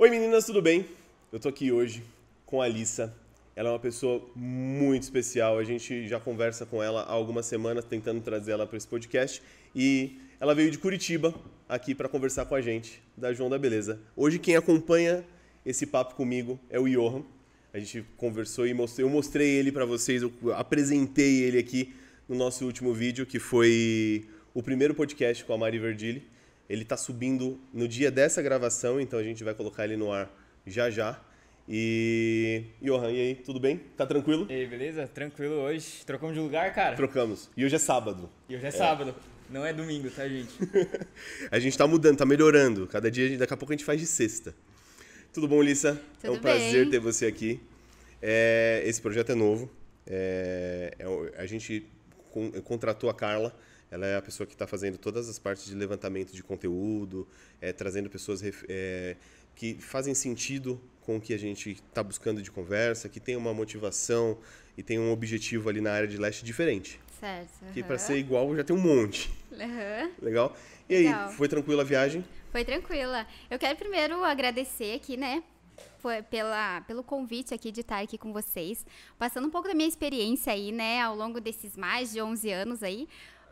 Oi meninas, tudo bem? Eu tô aqui hoje com a Alissa. Ela é uma pessoa muito especial. A gente já conversa com ela há algumas semanas tentando trazer ela para esse podcast e ela veio de Curitiba aqui para conversar com a gente da João da Beleza. Hoje quem acompanha esse papo comigo é o Johan. A gente conversou e mostrei, eu mostrei ele para vocês, eu apresentei ele aqui no nosso último vídeo, que foi o primeiro podcast com a Mari Verdili. Ele está subindo no dia dessa gravação, então a gente vai colocar ele no ar já já. E. Johan, e aí, tudo bem? Tá tranquilo? E aí, beleza? Tranquilo hoje. Trocamos de lugar, cara? Trocamos. E hoje é sábado. E hoje é, é. sábado. Não é domingo, tá, gente? a gente tá mudando, tá melhorando. Cada dia, daqui a pouco a gente faz de sexta. Tudo bom, Lissa? Tudo é um bem. prazer ter você aqui. É, esse projeto é novo. É, é, a gente contratou a Carla ela é a pessoa que está fazendo todas as partes de levantamento de conteúdo, é, trazendo pessoas é, que fazem sentido com o que a gente está buscando de conversa, que tem uma motivação e tem um objetivo ali na área de leste diferente. Certo. Uhum. Que para ser igual já tem um monte. Uhum. Legal? E Legal. aí, foi tranquila a viagem? Foi tranquila. Eu quero primeiro agradecer aqui, né, pela, pelo convite aqui de estar aqui com vocês, passando um pouco da minha experiência aí, né, ao longo desses mais de 11 anos aí.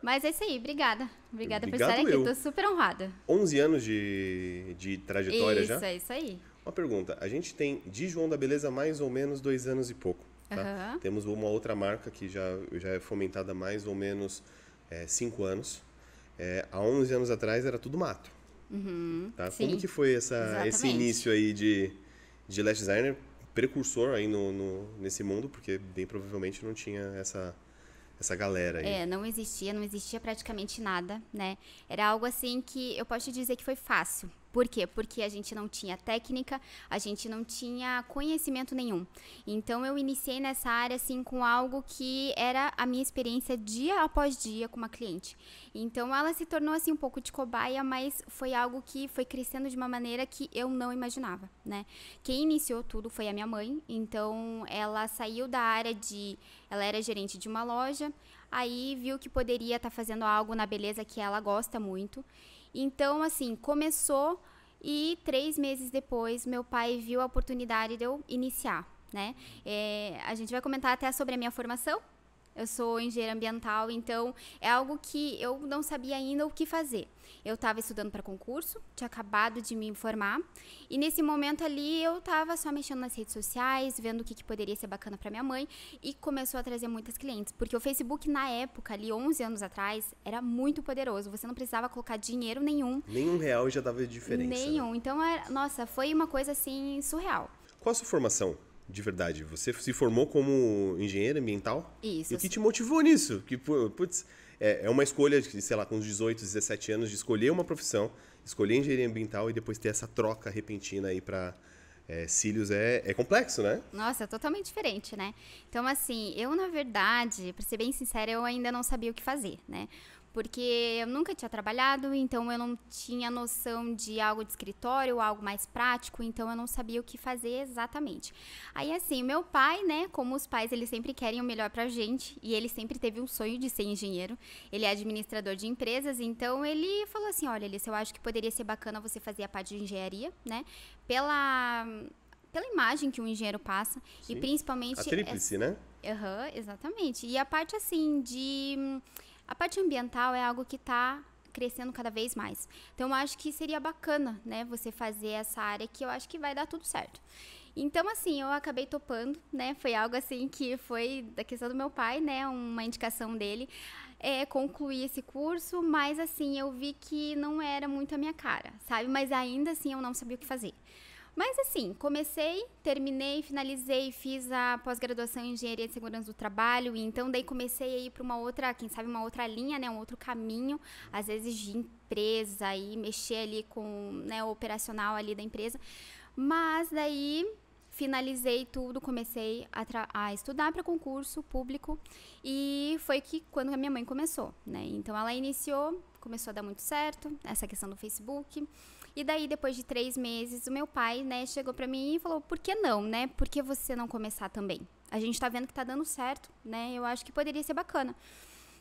Mas é isso aí, obrigada. Obrigada Obrigado por estar aqui, eu. tô super honrada. 11 anos de, de trajetória isso, já? é isso aí. Uma pergunta. A gente tem de João da Beleza mais ou menos dois anos e pouco. Tá? Aham. Temos uma outra marca que já, já é fomentada há mais ou menos é, cinco anos. É, há 11 anos atrás era tudo mato. Uhum, Tá? sim. Como que foi essa, esse início aí de, de Lash Designer? Precursor aí no, no, nesse mundo, porque bem provavelmente não tinha essa, essa galera aí. É, não existia, não existia praticamente nada, né? Era algo assim que eu posso te dizer que foi fácil. Por quê? Porque a gente não tinha técnica, a gente não tinha conhecimento nenhum. Então eu iniciei nessa área assim com algo que era a minha experiência dia após dia com uma cliente. Então ela se tornou assim um pouco de cobaia, mas foi algo que foi crescendo de uma maneira que eu não imaginava, né? Quem iniciou tudo foi a minha mãe. Então ela saiu da área de, ela era gerente de uma loja, aí viu que poderia estar fazendo algo na beleza que ela gosta muito. Então, assim, começou e três meses depois meu pai viu a oportunidade de eu iniciar, né? É, a gente vai comentar até sobre a minha formação. Eu sou engenheira ambiental, então é algo que eu não sabia ainda o que fazer. Eu estava estudando para concurso, tinha acabado de me formar, e nesse momento ali eu estava só mexendo nas redes sociais, vendo o que, que poderia ser bacana para minha mãe, e começou a trazer muitas clientes. Porque o Facebook, na época, ali 11 anos atrás, era muito poderoso. Você não precisava colocar dinheiro nenhum, Nenhum real já dava diferença. né? nenhum. Então, era, nossa, foi uma coisa assim surreal. Qual a sua formação, de verdade? Você se formou como engenheiro ambiental? Isso. E o que te motivou nisso? Que, pu- putz, é, é uma escolha, de, sei lá, com uns 18, 17 anos, de escolher uma profissão, escolher engenharia ambiental e depois ter essa troca repentina aí pra é, cílios. É, é complexo, né? Nossa, é totalmente diferente, né? Então, assim, eu, na verdade, pra ser bem sincera, eu ainda não sabia o que fazer, né? Porque eu nunca tinha trabalhado, então eu não tinha noção de algo de escritório, algo mais prático, então eu não sabia o que fazer exatamente. Aí, assim, meu pai, né, como os pais, eles sempre querem o melhor pra gente, e ele sempre teve um sonho de ser engenheiro. Ele é administrador de empresas, então ele falou assim: olha, Alice, eu acho que poderia ser bacana você fazer a parte de engenharia, né? Pela pela imagem que um engenheiro passa Sim. e principalmente A tríplice, né? Aham, exatamente. E a parte assim de a parte ambiental é algo que está crescendo cada vez mais. Então eu acho que seria bacana, né, você fazer essa área que eu acho que vai dar tudo certo. Então assim, eu acabei topando, né? Foi algo assim que foi da questão do meu pai, né, uma indicação dele. É, concluir esse curso, mas assim, eu vi que não era muito a minha cara, sabe? Mas ainda assim eu não sabia o que fazer. Mas assim, comecei, terminei, finalizei, fiz a pós-graduação em Engenharia de Segurança do Trabalho, e então daí comecei a ir para uma outra, quem sabe uma outra linha, né, um outro caminho, às vezes de empresa e mexer ali com, né, o operacional ali da empresa. Mas daí finalizei tudo, comecei a, a estudar para concurso público e foi que quando a minha mãe começou, né? Então ela iniciou, começou a dar muito certo essa questão do Facebook. E daí, depois de três meses, o meu pai, né, chegou pra mim e falou: por que não, né? Por que você não começar também? A gente tá vendo que tá dando certo, né? Eu acho que poderia ser bacana.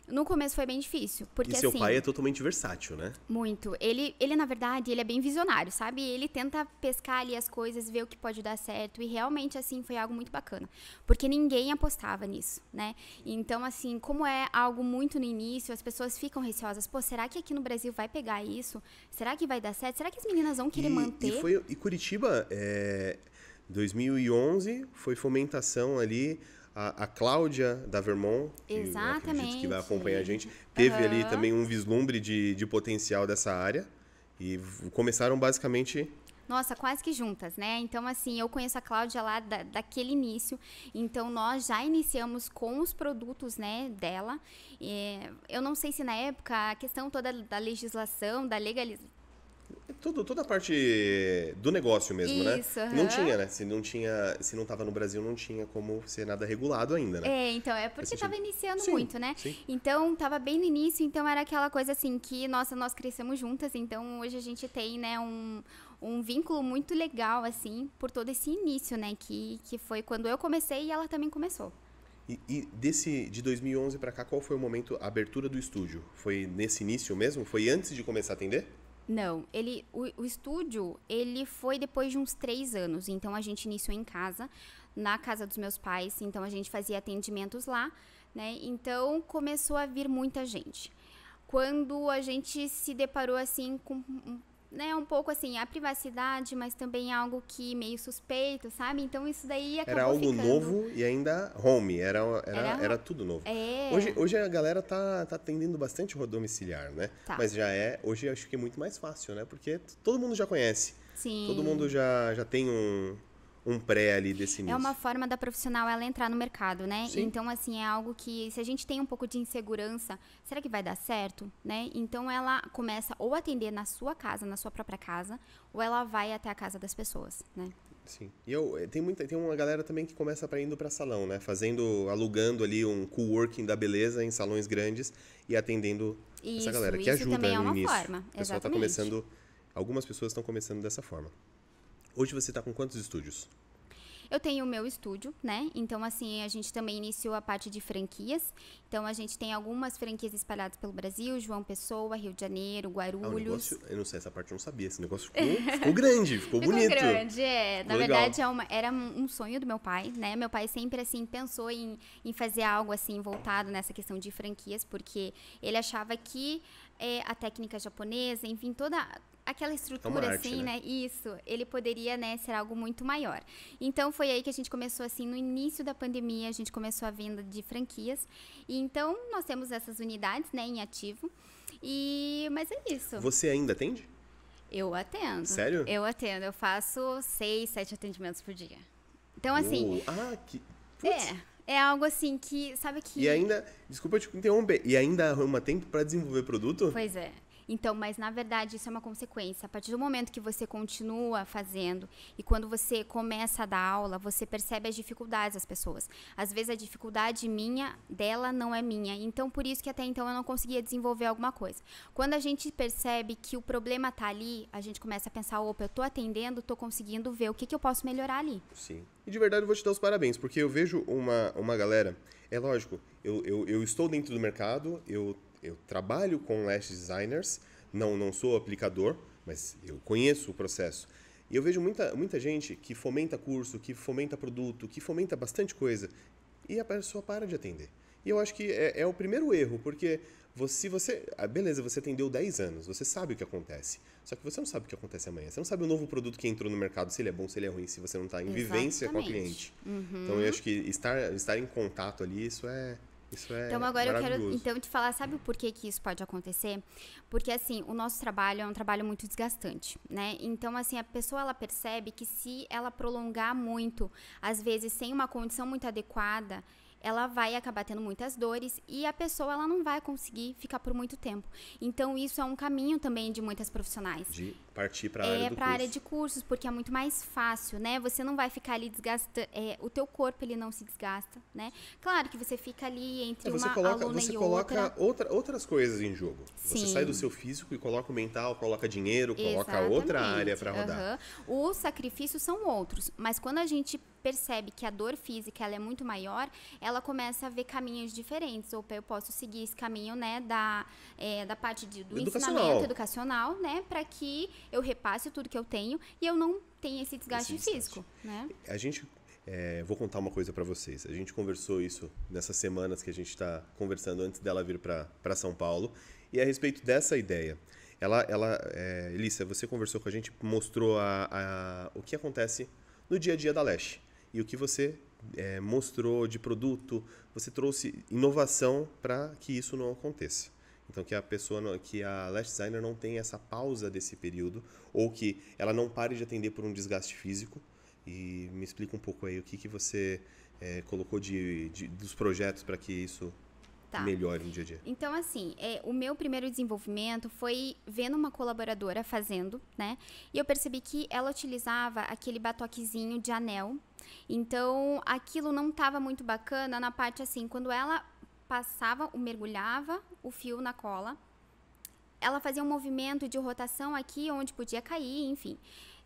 No começo foi bem difícil, porque e seu assim, pai é totalmente versátil, né? muito. Ele, ele na verdade, ele é bem visionário, sabe? Ele tenta pescar ali as coisas, ver o que pode dar certo e realmente assim foi algo muito bacana, porque ninguém apostava nisso, né? Então assim, como é algo muito no início, as pessoas ficam receosas, pô, será que aqui no Brasil vai pegar isso? Será que vai dar certo? Será que as meninas vão querer e, manter? E, foi, e Curitiba, é, 2011, foi fomentação ali. A, a Cláudia da Vermont, que eu acredito que vai Exatamente. acompanhar a gente, teve ali Aham. também um vislumbre de, de potencial dessa área. E começaram basicamente. Nossa, quase que juntas, né? Então, assim, eu conheço a Cláudia lá da, daquele início. Então, nós já iniciamos com os produtos, né, dela. É, eu não sei se na época a questão toda da legislação, da legalização. Tudo, toda a parte do negócio mesmo, né? Isso, Não aham. tinha, né? Se não tinha, se não tava no Brasil, não tinha como ser nada regulado ainda, né? É, então, é porque Faz tava sentido. iniciando Sim, muito, né? sim. Então, tava bem no início, então era aquela coisa assim que, nossa, nós crescemos juntas, então hoje a gente tem, né, um, um vínculo muito legal, assim, por todo esse início, né, que, que foi quando eu comecei e ela também começou. E, e desse de 2011 pra cá, qual foi o momento a abertura do estúdio? Foi nesse início mesmo? Foi antes de começar a atender? Não, ele, o, o estúdio, ele foi depois de uns três anos. Então a gente iniciou em casa, na casa dos meus pais. Então a gente fazia atendimentos lá, né? Então começou a vir muita gente. Quando a gente se deparou assim com né, um pouco assim, a privacidade, mas também algo que meio suspeito, sabe? Então isso daí acabou Era algo ficando. novo e ainda home, era, era, Era- era, tudo novo. É. Hoje, hoje a galera tá, tá atendendo bastante o domiciliar, né? Tá. Mas já é, hoje acho que é muito mais fácil, né? Porque todo mundo já conhece. Sim. Todo mundo já, já tem um, um pré ali desse início. É uma forma da profissional ela entrar no mercado, né? Sim. Então, assim, é algo que se a gente tem um pouco de insegurança, será que vai dar certo, né? Então, ela começa ou a atender na sua casa, na sua própria casa, ou ela vai até a casa das pessoas, né? Sim. E eu, eh, tem, muita, tem uma galera também que começa para indo para salão, né? Fazendo, alugando ali um coworking da beleza em salões grandes e atendendo essa Isso, galera. Que isso ajuda também é no uma início. forma, O pessoal tá exatamente. começando. Algumas pessoas estão começando dessa forma. Hoje você está com quantos estúdios? Eu tenho o meu estúdio, né? Então, assim, a gente também iniciou a parte de franquias. Então, a gente tem algumas franquias espalhadas pelo Brasil, João Pessoa, Rio de Janeiro, Ah, o Guarulhos. negócio, eu não sei, essa parte eu não sabia. Esse negócio ficou, ficou grande, ficou, Ficou bonito. grande, é. Na Ficou legal. verdade, é uma- era um um sonho do meu pai, né? Meu pai sempre, assim, pensou em, em fazer algo, assim, voltado nessa questão de franquias, porque ele achava que é, a técnica japonesa, enfim, toda aquela estrutura, arte, assim, né? né? Isso, ele poderia, né, ser algo muito maior. Então, foi aí que a gente começou, assim, no início da pandemia, a gente começou a venda de franquias. E então, nós temos essas unidades, né, em ativo. E... Mas é isso. Você ainda atende? Eu atendo. Sério? Eu atendo. Eu faço seis, sete atendimentos por dia. Então, assim, Oh, ah, que. Putz. é. É algo assim que, sabe que. E ainda, desculpa te interromper, e ainda arruma tempo para desenvolver produto? Pois é. Então, mas na verdade isso é uma consequência. A partir do momento que você continua fazendo e quando você começa a dar aula, você percebe as dificuldades das pessoas. Às vezes a dificuldade minha, dela não é minha. Então, por isso que até então eu não conseguia desenvolver alguma coisa. Quando a gente percebe que o problema tá ali, a gente começa a pensar, opa, eu tô atendendo, tô conseguindo ver o que, que eu posso melhorar ali. Sim. E de verdade eu vou te dar os parabéns, porque eu vejo uma, uma galera. É lógico, eu, eu, eu estou dentro do mercado, eu, eu trabalho com lash designers, não, não sou aplicador, mas eu conheço o processo. E eu vejo muita, muita gente que fomenta curso, que fomenta produto, que fomenta bastante coisa, e a pessoa para de atender. E eu acho que é, é o primeiro erro, porque você, se você. ah, Beleza, você atendeu 10 anos, você sabe o que acontece. Só que você não sabe o que acontece amanhã. Você não sabe o novo produto que entrou no mercado, se ele é bom, se ele é ruim, se você não está em vivência com a Exatamente. Uhum. cliente. Então eu acho que estar, estar em contato ali, isso é. Isso é Então agora eu quero então te falar, sabe o porquê que isso pode acontecer? Porque assim, o nosso trabalho é um trabalho muito desgastante, né? Então assim, a pessoa ela percebe que se ela prolongar muito, às vezes sem uma condição muito adequada, ela vai acabar tendo muitas dores e a pessoa ela não vai conseguir ficar por muito tempo. Então isso é um caminho também de muitas profissionais. De partir para a área É do para área curso. de cursos, porque é muito mais fácil, né? Você não vai ficar ali desgastando, é, o teu corpo ele não se desgasta, né? Claro que você fica ali entre É, você uma coloca, aluna você e coloca outra. outra, outras coisas em jogo. Você Sim. sai do seu físico e coloca o mental, coloca dinheiro, coloca outra Exatamente. área para rodar. Aham. Os sacrifícios são outros, mas quando a gente percebe que a dor física ela é muito maior, ela começa a ver caminhos diferentes. Ou eu posso seguir esse caminho, né, da, é, da parte de, do Educacional. ensinamento educacional, né, para que eu repasse tudo que eu tenho e eu não tenha esse desgaste Esse desgaste. físico, né? A gente. é, vou contar uma coisa pra vocês. A gente conversou isso nessas semanas que a gente está conversando antes dela vir para São Paulo. E a respeito dessa ideia. Ela, ela é, Elissa, você conversou com a gente, mostrou a, a- o que acontece no dia a dia da Leste. E o que você é, mostrou de produto, você trouxe inovação para que isso não aconteça. Então que a pessoa, que a Lash Designer não tenha essa pausa desse período, ou que ela não pare de atender por um desgaste físico. E me explica um pouco aí o que, que você é, colocou de, de- dos projetos para que isso Tá. melhore no dia a dia. Então, assim, é, o meu primeiro desenvolvimento foi vendo uma colaboradora fazendo, né? E eu percebi que ela utilizava aquele batoquezinho de anel. Então, aquilo não estava muito bacana na parte assim, quando ela passava, mergulhava o fio na cola, ela fazia um movimento de rotação aqui onde podia cair, enfim.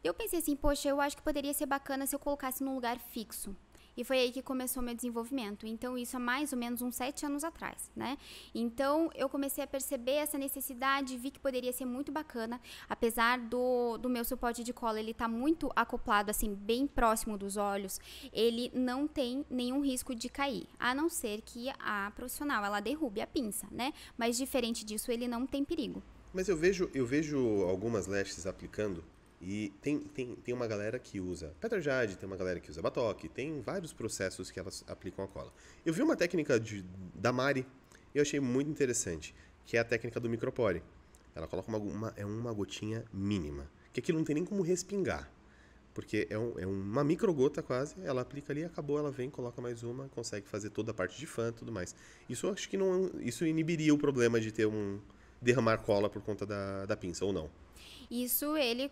Eu pensei assim, poxa, eu acho que poderia ser bacana se eu colocasse num lugar fixo. E foi aí que começou meu desenvolvimento. Então, isso há mais ou menos uns sete anos atrás, né? Então, eu comecei a perceber essa necessidade, vi que poderia ser muito bacana. Apesar do, do meu suporte de cola, ele tá muito acoplado, assim, bem próximo dos olhos. Ele não tem nenhum risco de cair. A não ser que a profissional, ela derrube a pinça, né? Mas, diferente disso, ele não tem perigo. Mas eu vejo, eu vejo algumas lashes aplicando e tem, tem, tem uma galera que usa Peter Jade, tem uma galera que usa Batoque, tem vários processos que elas aplicam a cola. Eu vi uma técnica de, da Mari e eu achei muito interessante, que é a técnica do micropore. Ela coloca uma, uma, é uma gotinha mínima, que aquilo não tem nem como respingar. Porque é, um, é uma microgota quase, ela aplica ali, acabou, ela vem, coloca mais uma, consegue fazer toda a parte de fã e tudo mais. Isso acho que não. Isso inibiria o problema de ter um. derramar cola por conta da, da pinça, ou não. Isso ele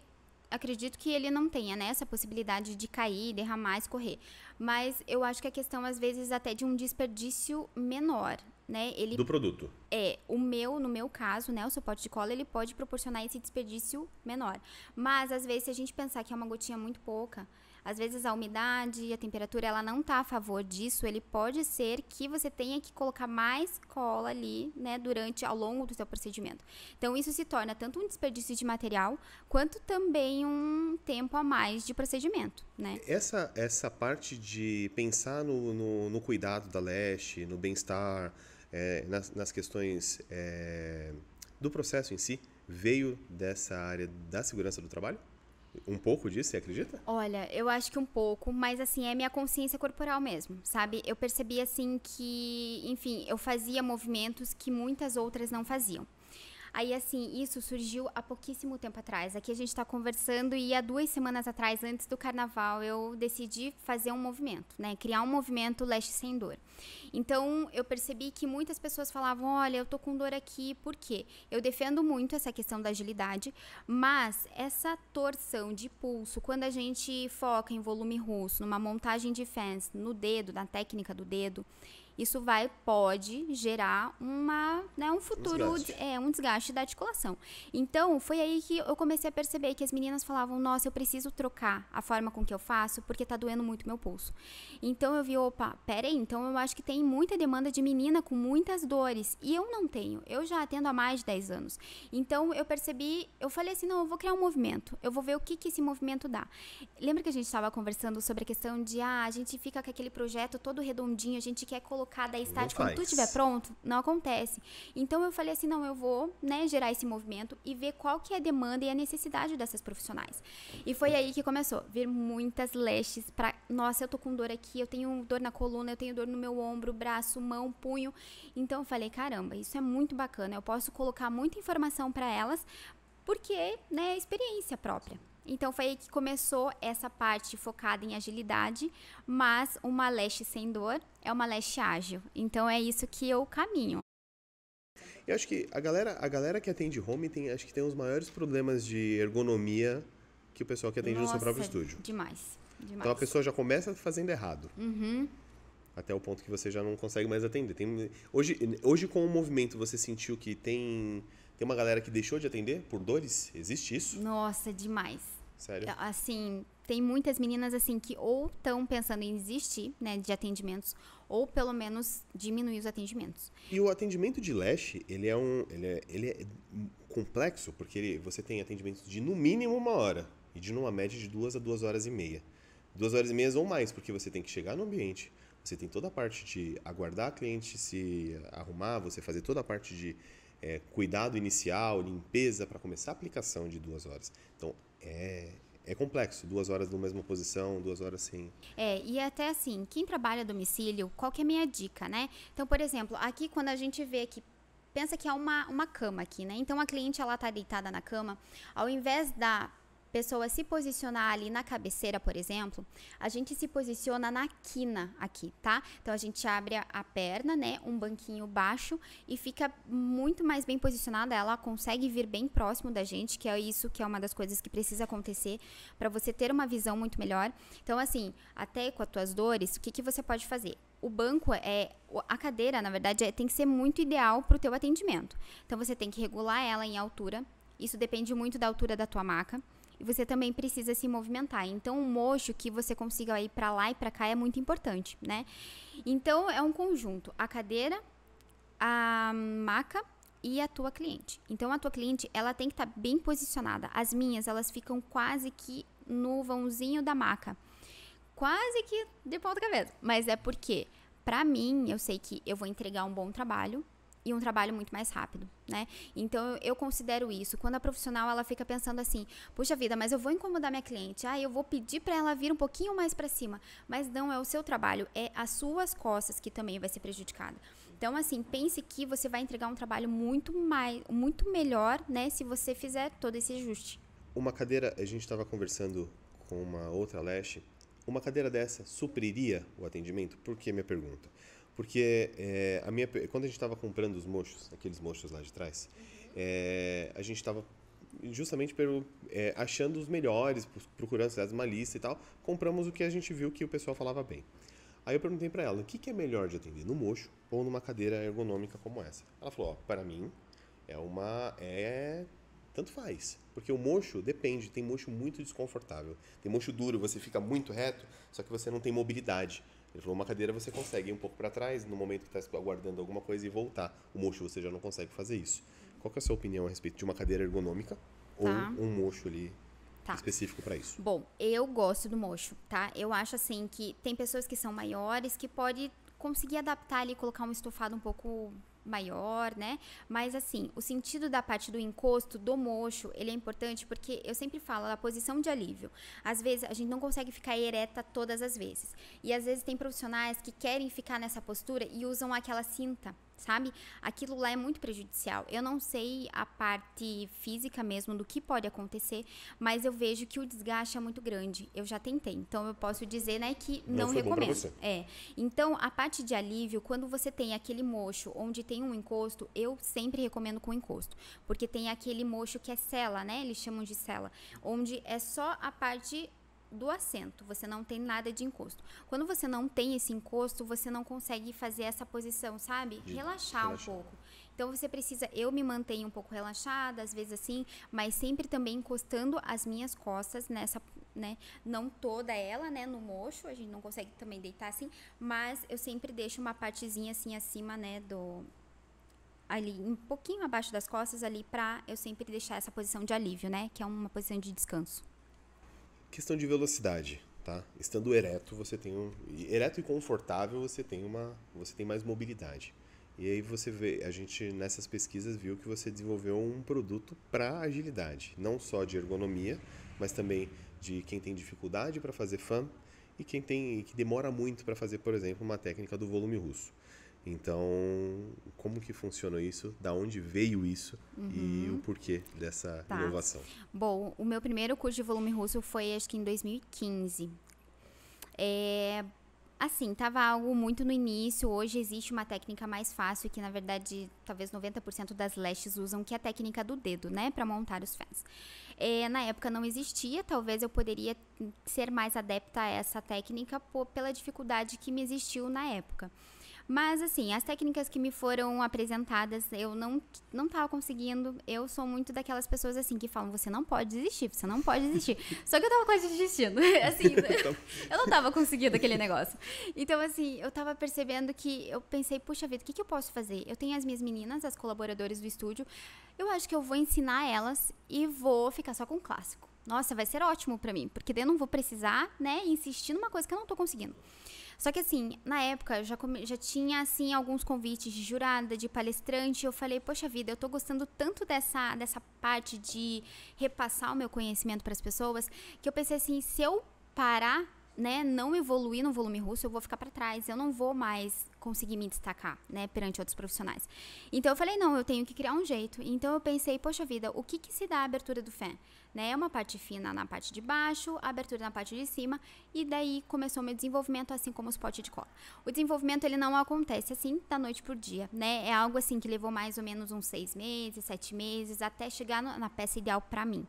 acredito que ele não tenha né, essa possibilidade de cair, derramar, escorrer. Mas eu acho que a questão, às vezes, até de um desperdício menor. Né? Ele Do produto. é o meu, no meu caso, né, o suporte de cola, ele pode proporcionar esse desperdício menor. Mas às vezes se a gente pensar que é uma gotinha muito pouca, às vezes a umidade e a temperatura ela não tá a favor disso, ele pode ser que você tenha que colocar mais cola ali, né, durante ao longo do seu procedimento. Então isso se torna tanto um desperdício de material quanto também um tempo a mais de procedimento, né? Essa, essa parte de pensar no, no, no cuidado da leste, no bem-estar, é, nas, nas questões é, do processo em si, veio dessa área da segurança do trabalho? Um pouco disso, você acredita? Olha, eu acho que um pouco, mas assim, é minha consciência corporal mesmo, sabe? Eu percebi assim que, enfim, eu fazia movimentos que muitas outras não faziam. Aí, assim, isso surgiu há pouquíssimo tempo atrás. Aqui a gente está conversando e há duas semanas atrás, antes do carnaval, eu decidi fazer um movimento, né? Criar um movimento leste sem dor. Então, eu percebi que muitas pessoas falavam: olha, eu tô com dor aqui, por quê? Eu defendo muito essa questão da agilidade, mas essa torção de pulso, quando a gente foca em volume russo, numa montagem de fans no dedo, na técnica do dedo, isso vai pode gerar uma, né, um futuro, desgaste. de- é um desgaste da articulação. Então, foi aí que eu comecei a perceber que as meninas falavam: "Nossa, eu preciso trocar a forma com que eu faço porque tá doendo muito meu pulso". Então eu vi, opa, peraí, então eu acho que tem muita demanda de menina com muitas dores e eu não tenho. Eu já atendo há mais de 10 anos. Então eu percebi, eu falei assim: "Não, eu vou criar um movimento. Eu vou ver o que que esse movimento dá". Lembra que a gente estava conversando sobre a questão de ah, a gente fica com aquele projeto todo redondinho, a gente quer colocar da start quando tudo faz. estiver pronto, não acontece. Então eu falei assim, não, eu vou, né, gerar esse movimento e ver qual que é a demanda e a necessidade dessas profissionais. E foi aí que começou, vir muitas lashes para, nossa, eu tô com dor aqui, eu tenho dor na coluna, eu tenho dor no meu ombro, braço, mão, punho. Então eu falei, caramba, isso é muito bacana. Eu posso colocar muita informação para elas porque, né, é experiência própria. Então foi aí que começou essa parte focada em agilidade, mas uma lash sem dor é uma lash ágil. Então é isso que eu caminho. Eu acho que a galera, a galera que atende home tem, acho que tem os maiores problemas de ergonomia que o pessoal que atende no seu próprio Nossa, estúdio. Demais. demais. Então a pessoa já começa fazendo errado. Uhum. Até o ponto que você já não consegue mais atender. Tem, hoje, hoje, com o movimento, você sentiu que tem, tem uma galera que deixou de atender por dores? Existe isso? Nossa, demais. Sério? Assim, tem muitas meninas assim que ou estão pensando em desistir, né, de atendimentos, ou pelo menos diminuir os atendimentos. E o atendimento de leste, ele é um, ele é, ele é complexo porque ele, você tem atendimentos de no mínimo uma hora e de numa média de duas a duas horas e meia, duas horas e meia ou mais, porque você tem que chegar no ambiente, você tem toda a parte de aguardar a cliente se arrumar, você fazer toda a parte de é, cuidado inicial, limpeza para começar a aplicação de duas horas. Então é é complexo, duas horas na mesma posição, duas horas sem. É, e até assim, quem trabalha a domicílio, qual que é a minha dica, né? Então, por exemplo, aqui quando a gente vê que pensa que é uma, uma cama aqui, né? Então a cliente ela tá deitada na cama, ao invés da pessoa se posicionar ali na cabeceira, por exemplo, a gente se posiciona na quina aqui, tá? Então a gente abre a, perna, né, um banquinho baixo e fica muito mais bem posicionada, ela consegue vir bem próximo da gente, que é isso que é uma das coisas que precisa acontecer para você ter uma visão muito melhor. Então assim, até com as tuas dores, o que que você pode fazer? o banco é a cadeira, na verdade, é, tem que ser muito ideal para o teu atendimento. Então você tem que regular ela em altura. Isso depende muito da altura da tua maca e você também precisa se movimentar. Então, o mocho que você consiga ir para lá e para cá é muito importante, né? Então, é um conjunto: a cadeira, a maca e a tua cliente. Então, a tua cliente, ela tem que estar tá bem posicionada. As minhas, elas ficam quase que no vãozinho da maca. Quase que de ponta cabeça. Mas é porque, para mim, eu sei que eu vou entregar um bom trabalho, e um trabalho muito mais rápido, né? Então eu considero isso. Quando a profissional ela fica pensando assim, puxa vida, mas eu vou incomodar minha cliente, ah, eu vou pedir para ela vir um pouquinho mais para cima, mas não é o seu trabalho, é as suas costas que também vai ser prejudicada. Então assim, pense que você vai entregar um trabalho muito mais, muito melhor, né, se você fizer todo esse ajuste. Uma cadeira, a gente estava conversando com uma outra leste, uma cadeira dessa supriria o atendimento? Por que minha pergunta? Porque é, a minha, quando a gente estava comprando os mochos, aqueles mochos lá de trás, é, a gente estava justamente pelo, é, achando os melhores, procurando cidades uma lista e tal, compramos o que a gente viu que o pessoal falava bem. Aí eu perguntei para ela, o que, que, é melhor de atender, no mocho ou numa cadeira ergonômica como essa? Ela falou, para mim é uma é tanto faz, porque o mocho depende, tem mocho muito desconfortável, tem mocho duro, você fica muito reto, só que você não tem mobilidade. Ele falou, uma cadeira você consegue ir um pouco para trás no momento que está aguardando alguma coisa e voltar. O mocho você já não consegue fazer isso. Qual é a sua opinião a respeito de uma cadeira ergonômica tá. ou um mocho ali tá. específico para isso? Bom, eu gosto do mocho, tá? Eu acho assim que tem pessoas que são maiores que pode conseguir adaptar ali, colocar um estofado um pouco maior, né? Mas assim, o sentido da parte do encosto, do mocho, ele é importante porque eu sempre falo a posição de alívio. Às vezes a gente não consegue ficar ereta todas as vezes. E às vezes tem profissionais que querem ficar nessa postura e usam aquela cinta sabe? Aquilo lá é muito prejudicial. Eu não sei a parte física mesmo do que pode acontecer, mas eu vejo que o desgaste é muito grande. Eu já tentei, então eu posso dizer, né, que não, não recomendo. É. Então, a parte de alívio, quando você tem aquele mocho onde tem um encosto, eu sempre recomendo com encosto, porque tem aquele mocho que é cela, né? Eles chamam de cela, onde é só a parte do assento, você não tem nada de encosto. Quando você não tem esse encosto, você não consegue fazer essa posição, sabe? Relaxar, relaxar, um pouco. Então você precisa, eu me mantenho um pouco relaxada, às vezes assim, mas sempre também encostando as minhas costas nessa, né? Não toda ela, né, no mocho, a gente não consegue também deitar assim, mas eu sempre deixo uma partezinha assim acima, né, do ali um pouquinho abaixo das costas ali para eu sempre deixar essa posição de alívio, né, que é uma posição de descanso. Questão de velocidade, tá? Estando ereto, você tem um ereto e confortável, você tem uma, você tem mais mobilidade. E aí você vê, a gente nessas pesquisas viu que você desenvolveu um produto para agilidade, não só de ergonomia, mas também de quem tem dificuldade para fazer fan e quem tem que demora muito para fazer, por exemplo, uma técnica do volume russo. Então, como que funciona isso? Da onde veio isso uhum. e o porquê dessa tá. inovação? Bom, o meu primeiro curso de volume russo foi acho que em 2015. É, assim, tava algo muito no início. Hoje existe uma técnica mais fácil que, na verdade, talvez 90% das lestes usam, que é a técnica do dedo, né, para montar os fãs. É, na época não existia, talvez eu poderia ser mais adepta a essa técnica por, pela dificuldade que me existiu na época. Mas, assim, as técnicas que me foram apresentadas, eu não, não tava conseguindo. Eu sou muito daquelas pessoas, assim, que falam, você não pode desistir, você não pode desistir. Só que eu tava quase desistindo. assim, eu não tava conseguindo aquele negócio. Então, assim, eu tava percebendo que eu pensei, puxa vida, o que, que eu posso fazer? Eu tenho as minhas meninas, as colaboradoras do estúdio, eu acho que eu vou ensinar elas e vou ficar só com o clássico. Nossa, vai ser ótimo para mim, porque daí eu não vou precisar, né, insistir numa coisa que eu não tô conseguindo. Só que assim, na época, eu já, já tinha assim alguns convites de jurada, de palestrante, eu falei, poxa vida, eu tô gostando tanto dessa dessa parte de repassar o meu conhecimento para as pessoas, que eu pensei assim, se eu parar né, não evoluir no volume russo, eu vou ficar para trás, eu não vou mais conseguir me destacar, né, perante outros profissionais. Então eu falei, não, eu tenho que criar um jeito. Então eu pensei, poxa vida, o que que se dá a abertura do fé? Né, uma parte fina na parte de baixo, abertura na parte de cima, e daí começou o meu desenvolvimento, assim como os potes de cola. O desenvolvimento, ele não acontece assim, da noite por dia, né, é algo assim que levou mais ou menos uns seis meses, sete meses, até chegar no, na peça ideal para mim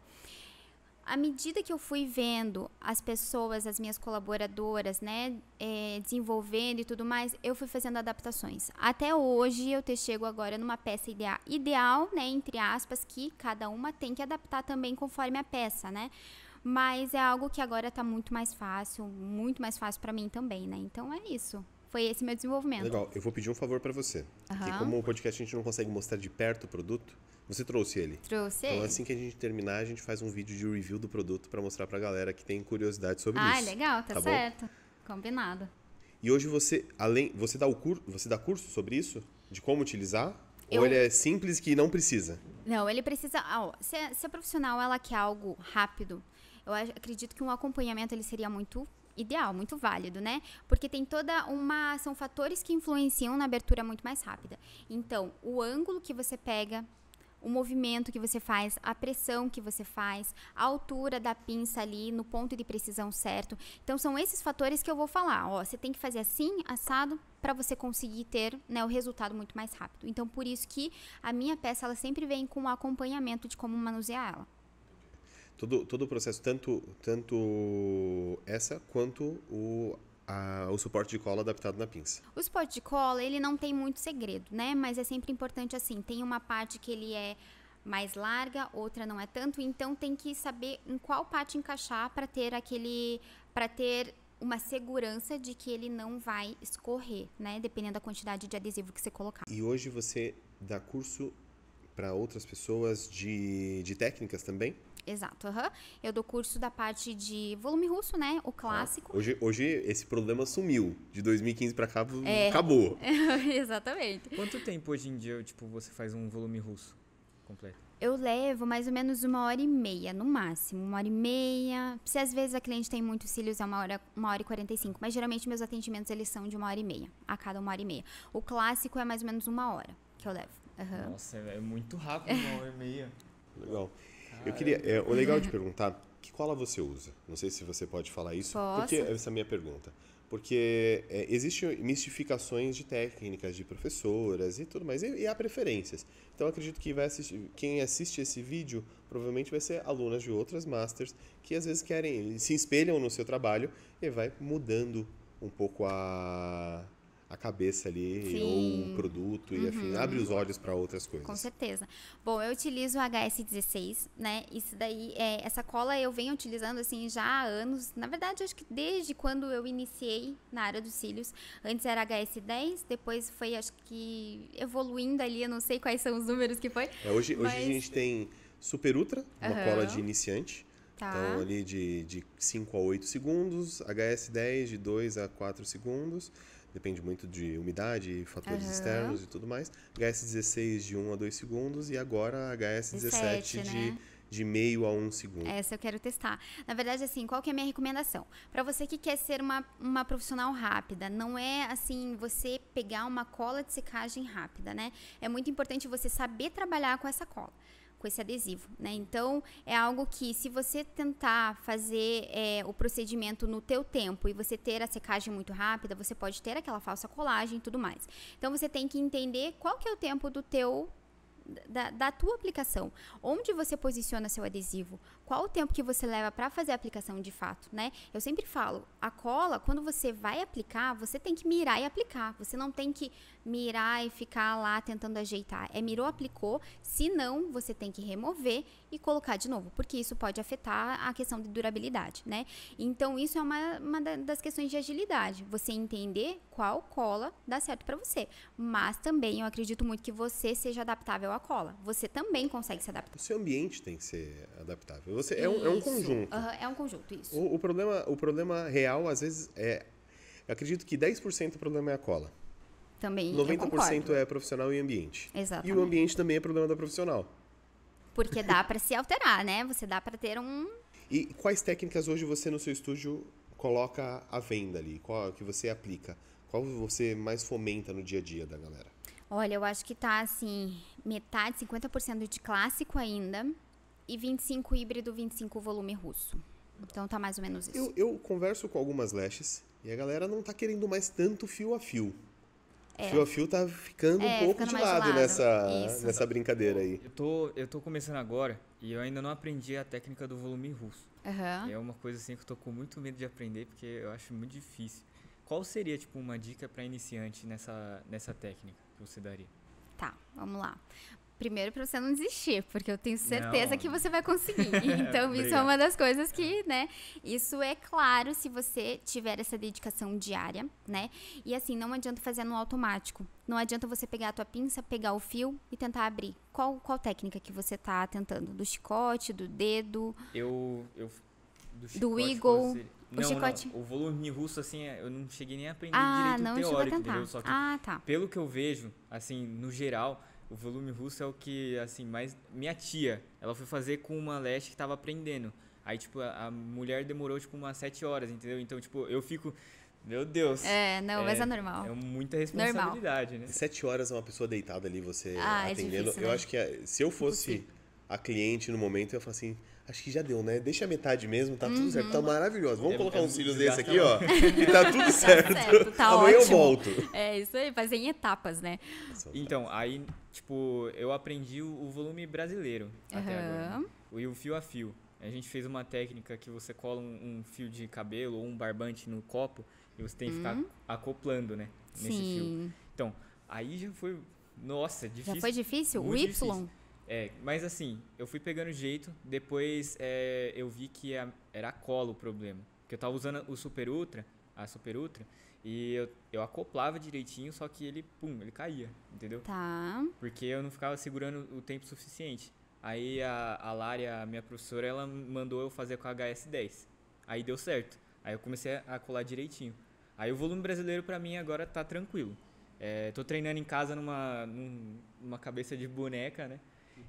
à medida que eu fui vendo as pessoas, as minhas colaboradoras, né, é, desenvolvendo e tudo mais, eu fui fazendo adaptações. Até hoje eu te chego agora numa peça ideal, ideal, né, entre aspas, que cada uma tem que adaptar também conforme a peça, né? Mas é algo que agora está muito mais fácil, muito mais fácil para mim também, né? Então é isso. Foi esse meu desenvolvimento. Legal. Eu vou pedir um favor para você. Uhum. Porque como o podcast a gente não consegue mostrar de perto o produto, você trouxe ele. Trouxe Então assim que a gente terminar, a gente faz um vídeo de review do produto para mostrar pra galera que tem curiosidade sobre ah, isso. Ah, legal, tá, tá certo. Bom? Combinado. E hoje você, além, você dá o curso, você dá curso sobre isso? De como utilizar? Eu... Ou ele é simples que não precisa? Não, ele precisa. Oh, se, a, se a profissional ela quer algo rápido, eu acredito que um acompanhamento ele seria muito ideal, muito válido, né? Porque tem toda uma. São fatores que influenciam na abertura muito mais rápida. Então, o ângulo que você pega o movimento que você faz, a pressão que você faz, a altura da pinça ali no ponto de precisão certo. Então são esses fatores que eu vou falar. Ó, você tem que fazer assim, assado, para você conseguir ter né, o resultado muito mais rápido. Então por isso que a minha peça ela sempre vem com o acompanhamento de como manusear ela. Todo, todo o processo, tanto, tanto essa quanto o a, o suporte de cola adaptado na pinça. O suporte de cola, ele não tem muito segredo, né? Mas é sempre importante assim, tem uma parte que ele é mais larga, outra não é tanto, então tem que saber em qual parte encaixar para ter aquele para ter uma segurança de que ele não vai escorrer, né? Dependendo da quantidade de adesivo que você colocar. E hoje você dá curso para outras pessoas de, de técnicas também? Exato, uhum. eu dou curso da parte de volume russo, né? O clássico. Ah, hoje, hoje esse problema sumiu. De 2015 para cá é. acabou. Exatamente. Quanto tempo hoje em dia tipo, você faz um volume russo completo? Eu levo mais ou menos uma hora e meia, no máximo. Uma hora e meia. Se às vezes a cliente tem muitos cílios, é uma hora, uma hora e quarenta e cinco. Mas geralmente meus atendimentos eles são de uma hora e meia. A cada uma hora e meia. O clássico é mais ou menos uma hora que eu levo. Uhum. Nossa, é muito rápido, uma hora e meia. Legal. Eu queria. É, o legal de perguntar que cola você usa. Não sei se você pode falar isso. Posso? Porque essa é a minha pergunta. Porque é, existem mistificações de técnicas de professoras e tudo mais, e, e há preferências. Então acredito que vai assistir, quem assiste esse vídeo provavelmente vai ser alunas de outras masters que às vezes querem, se espelham no seu trabalho e vai mudando um pouco a, a cabeça ali, Sim. ou o produto e uhum. afim, abre os olhos para outras coisas. Com certeza. Bom, eu utilizo o HS16, né? Isso daí, é, essa cola eu venho utilizando assim já há anos. Na verdade, acho que desde quando eu iniciei na área dos cílios. Antes era HS10, depois foi acho que evoluindo ali, eu não sei quais são os números que foi. É, hoje, mas... hoje a gente tem Super Ultra, uma uhum. cola de iniciante. Tá. Então, ali de, de 5 a 8 segundos, HS10 de 2 a 4 segundos depende muito de umidade, fatores uhum. externos e tudo mais. HS16 de 1 a 2 segundos e agora HS17 de, né? de meio a 1 segundo. Essa eu quero testar. Na verdade, assim, qual que é a minha recomendação? Para você que quer ser uma, uma profissional rápida, não é assim você pegar uma cola de secagem rápida, né? É muito importante você saber trabalhar com essa cola com esse adesivo, né? Então é algo que se você tentar fazer é, o procedimento no teu tempo e você ter a secagem muito rápida, você pode ter aquela falsa colagem e tudo mais. Então você tem que entender qual que é o tempo do teu da, da tua aplicação. Onde você posiciona seu adesivo? Qual o tempo que você leva para fazer a aplicação de fato, né? Eu sempre falo, a cola, quando você vai aplicar, você tem que mirar e aplicar. Você não tem que mirar e ficar lá tentando ajeitar. É mirou, aplicou. Se não, você tem que remover e colocar de novo, porque isso pode afetar a questão de durabilidade, né? Então, isso é uma, uma das questões de agilidade. Você entender qual cola dá certo para você. Mas também eu acredito muito que você seja adaptável à cola. Você também consegue se adaptar. O seu ambiente tem que ser adaptável. Você é um, é um conjunto. Uhum, é um conjunto, isso. O, o, problema, o problema real, às vezes, é. Eu acredito que 10% do problema é a cola. Também. 90% é profissional e ambiente. Exatamente. E o ambiente também é problema da profissional. Porque dá para se alterar, né? Você dá para ter um. E quais técnicas hoje você no seu estúdio coloca à venda ali? Qual que você aplica? Qual você mais fomenta no dia a dia da galera? Olha, eu acho que tá assim, metade, 50% de clássico ainda e 25 híbrido, 25 volume russo. Então tá mais ou menos isso. Eu, eu converso com algumas lashes e a galera não tá querendo mais tanto fio a fio. É. Fio a fio tá ficando é, um pouco de lado, de lado, nessa, nessa brincadeira aí. Eu tô, eu tô começando agora e eu ainda não aprendi a técnica do volume russo. Uhum. É uma coisa assim que eu tô com muito medo de aprender porque eu acho muito difícil. Qual seria, tipo, uma dica para iniciante nessa, nessa técnica que você daria? Tá, vamos lá. Primeiro para você não desistir, porque eu tenho certeza Não. que você vai conseguir. Então, isso é uma das coisas que, né? Isso é claro se você tiver essa dedicação diária, né? E assim, não adianta fazer no automático. Não adianta você pegar a tua pinça, pegar o fio e tentar abrir. Qual, qual técnica que você tá tentando? Do chicote, do dedo? Eu. eu do, Do chicote eagle, fosse- o Não, chicote- não. O volume russo, assim, é- eu não cheguei nem a aprender Ah, direito não o teórico, entendeu? Só que Ah, tá. pelo que eu vejo, assim, no geral, o volume russo é o que, assim, mais. Minha tia, ela foi fazer com uma leste que tava aprendendo. Aí, tipo, a, a mulher demorou, tipo, umas sete horas, entendeu? Então, tipo, eu fico. Meu Deus. É, não, mas é normal. É muita responsabilidade, né? Sete horas uma pessoa deitada ali, você Ah, é atendendo. difícil, eu né? acho que eh, se eu fosse a cliente no momento, eu ia falar assim. Acho que já deu, né? Deixa a metade mesmo, tá tudo certo, Uhum. tá maravilhoso. Vamos É- colocar é uns cílios desse aqui, ó. E tá tudo certo. certo, tá Amanhã eu ótimo. volto. É isso aí, fazer em etapas, né? Então, aí, tipo, eu aprendi o, volume brasileiro até agora. E o fio a fio. A gente fez uma técnica que você cola um, um fio de cabelo ou um barbante no copo e você tem que ficar acoplando, né? Nesse fio. Sim. Então, aí já foi. Nossa, difícil. Já foi difícil? O Y? difícil. É, mas assim, eu fui pegando jeito, depois é, eu vi que a- era a cola o problema. Porque eu tava usando o Super Ultra, a Super Ultra, e eu, eu acoplava direitinho, só que ele, pum, ele caía, entendeu? Tá. Porque eu não ficava segurando o tempo suficiente. Aí a, a Lária, a minha professora, ela mandou eu fazer com a HS10. Aí deu certo. Aí eu comecei a colar direitinho. Aí o volume brasileiro pra mim agora tá tranquilo. É, tô treinando em casa numa, num- numa cabeça de boneca, né?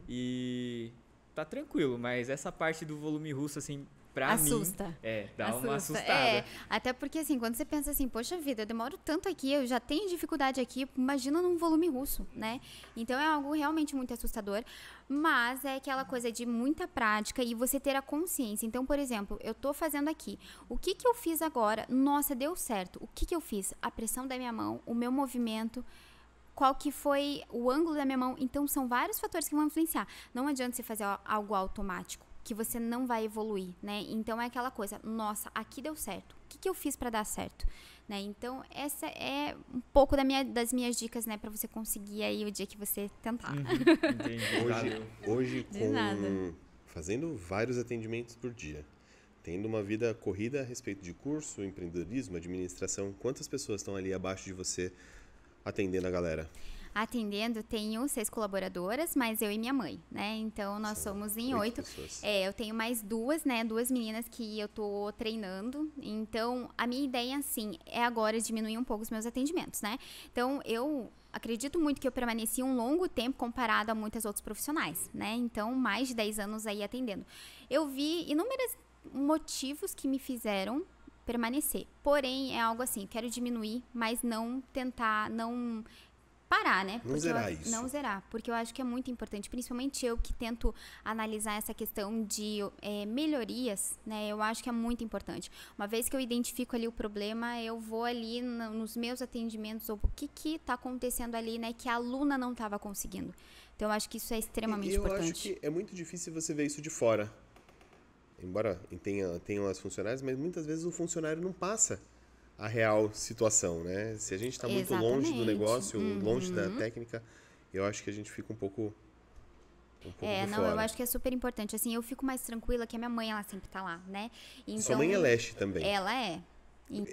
E tá tranquilo, mas essa parte do volume russo, assim, pra Assusta. mim. É, dá uma Assusta. assustada. É, até porque assim, quando você pensa assim, poxa vida, eu demoro tanto aqui, eu já tenho dificuldade aqui, imagina num volume russo, né? Então é algo realmente muito assustador, mas é aquela coisa de muita prática e você ter a consciência. Então, por exemplo, eu tô fazendo aqui, o que que eu fiz agora? Nossa, deu certo. O que que eu fiz? A pressão da minha mão, o meu movimento, qual que foi o ângulo da minha mão. Então, são vários fatores que vão influenciar. Não adianta você fazer a- algo automático, que você não vai evoluir, né? Então, é aquela coisa, nossa, aqui deu certo. O que, que eu fiz para dar certo? Né? Então, essa é um pouco da minha, das minhas dicas, né? para você conseguir aí o dia que você tentar. Uhum. Hoje, hoje De com nada. fazendo vários atendimentos por dia, tendo uma vida corrida a respeito de curso, empreendedorismo, administração, quantas pessoas estão ali abaixo de você atendendo a galera? Atendendo, tenho seis colaboradoras, mas eu e minha mãe, né? Então, nós São somos em oito. É, eu tenho mais duas, né? Duas meninas que eu tô treinando. Então, a minha ideia, assim, é agora diminuir um pouco os meus atendimentos, né? Então, eu acredito muito que eu permaneci um longo tempo comparado a muitos outros profissionais, né? Então, mais de 10 anos aí atendendo. Eu vi inúmeros motivos que me fizeram permanecer. Porém, é algo assim, quero diminuir, mas não tentar, não parar, né? Não Porque eu zerar a- isso. Não zerar, porque eu acho que é muito importante, principalmente eu que tento analisar essa questão de é, melhorias, né? Eu acho que é muito importante. Uma vez que eu identifico ali o problema, eu vou ali no- nos meus atendimentos, ou o que que tá acontecendo ali, né? Que a aluna não estava conseguindo. Então, eu acho que isso é extremamente eu importante. acho que é muito difícil você ver isso de fora. Embora tenha, tenham as funcionárias, mas muitas vezes o funcionário não passa a real situação, né? Se a gente está muito longe do negócio, longe da Uhum. técnica, eu acho que a gente fica um pouco, um É, não, fora. eu acho que é super importante. Assim, eu fico mais tranquila que a minha mãe, ela sempre tá lá, né? Então, Sua mãe é leste também. Ela é.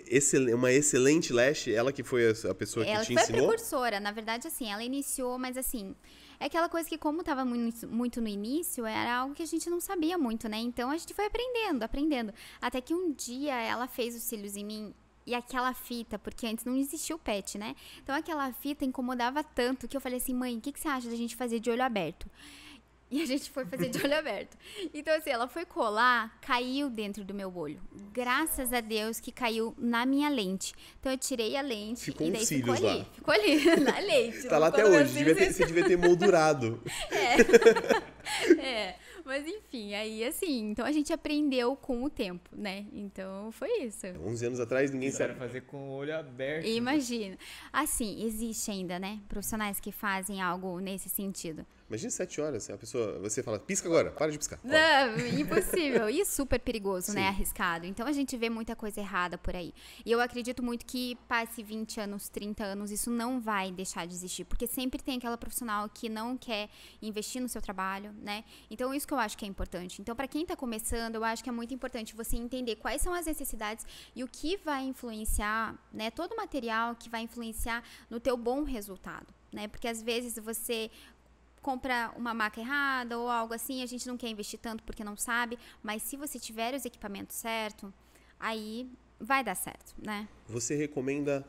Excel- uma excelente leste, ela que foi a, pessoa que ela te foi a ensinou. precursora, na verdade, assim, ela iniciou, mas assim, é aquela coisa que como estava muito, muito no início, era algo que a gente não sabia muito, né? Então a gente foi aprendendo, aprendendo. Até que um dia ela fez os cílios em mim e aquela fita, porque antes não existia o pet, né? Então aquela fita incomodava tanto que eu falei assim, mãe, o que, que você acha da gente fazer de olho aberto? E a gente foi fazer de olho aberto. Então, assim, ela foi colar, caiu dentro do meu olho. Graças a Deus que caiu na minha lente. Então, eu tirei a lente Ficou e daí cílios ficou ali. lá. Ficou ali, na lente. Tá lá até hoje. Devia ter- você devia ter moldurado. É, mas enfim, aí assim, então a gente aprendeu com o tempo, né? Então foi isso. 11 anos atrás, ninguém sabe. fazer com o olho aberto. Imagina. Assim, existe ainda, né? Profissionais que fazem algo nesse sentido. Imagina 7 horas, a pessoa, você fala, pisca agora, para de piscar. Não, impossível. E super perigoso, Sim. né? Arriscado. Então a gente vê muita coisa errada por aí. E eu acredito muito que passe 20 anos, 30 anos, isso não vai deixar de existir. Porque sempre tem aquela profissional que não quer investir no seu trabalho, né? Então isso que eu acho que é importante. Então, para quem tá começando, eu acho que é muito importante você entender quais são as necessidades e o que vai influenciar, né? Todo o material que vai influenciar no teu bom resultado, né? Porque às vezes você compra uma marca errada ou algo assim, a gente não quer investir tanto porque não sabe, mas se você tiver os equipamentos certo, aí vai dar certo, né? Você recomenda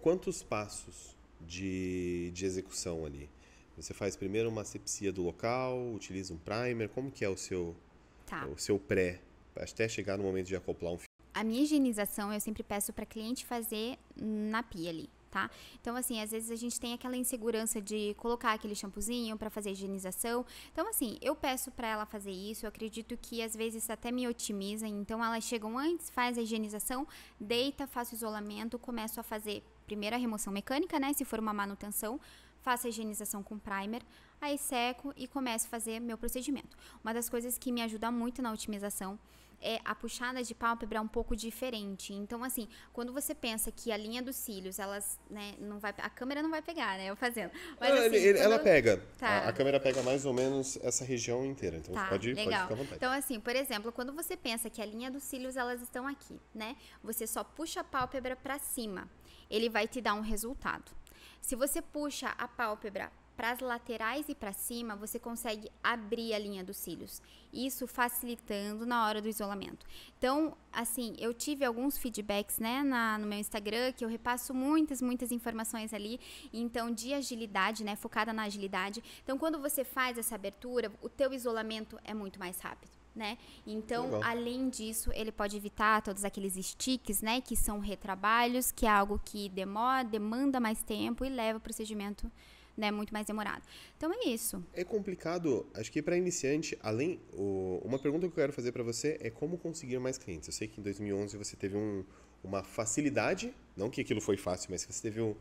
quantos passos de, de execução ali? Você faz primeiro uma asepsia do local, utiliza um primer, como que é o seu, Tá. o seu pré, até chegar no momento de acoplar um fio? A minha higienização eu sempre peço para cliente fazer na pia ali, tá? Então assim, às vezes a gente tem aquela insegurança de colocar aquele shampoozinho para fazer higienização. Então assim, eu peço para ela fazer isso, eu acredito que às vezes até me otimiza, então elas chegam antes, faz a higienização, deita, faço isolamento, começo a fazer primeiro a remoção mecânica, né, se for uma manutenção, faço a higienização com primer, aí seco e começo a fazer meu procedimento. Uma das coisas que me ajuda muito na otimização é a puxada de pálpebra um pouco diferente. Então, assim, quando você pensa que a linha dos cílios, elas, né, não vai, a câmera não vai pegar, né, eu fazendo. Mas, Ah, assim, ele- ela pega, Tá. a, a câmera pega mais ou menos essa região inteira, então Tá, pode, pode legal. ficar à vontade. Então, assim, por exemplo, quando você pensa que a linha dos cílios, elas estão aqui, né? Você só puxa a pálpebra para cima. Ele vai te dar um resultado. Se você puxa a pálpebra para as laterais e para cima, você consegue abrir a linha dos cílios. Isso facilitando na hora do isolamento. Então, assim, eu tive alguns feedbacks, né, na, no meu Instagram, que eu repasso muitas, muitas informações ali. Então, de agilidade, né, focada na agilidade. Então, quando você faz essa abertura, o teu isolamento é muito mais rápido. Né? Então, Legal. além disso, ele pode evitar todos aqueles sticks, né, que são retrabalhos, que é algo que demora, demanda mais tempo e leva o procedimento, né, muito mais demorado. Então é isso. É complicado, acho que para iniciante, além o- uma pergunta que eu quero fazer para você é como conseguir mais clientes. Eu sei que em 2011 você teve um- uma facilidade, não que aquilo foi fácil, mas que você teve um,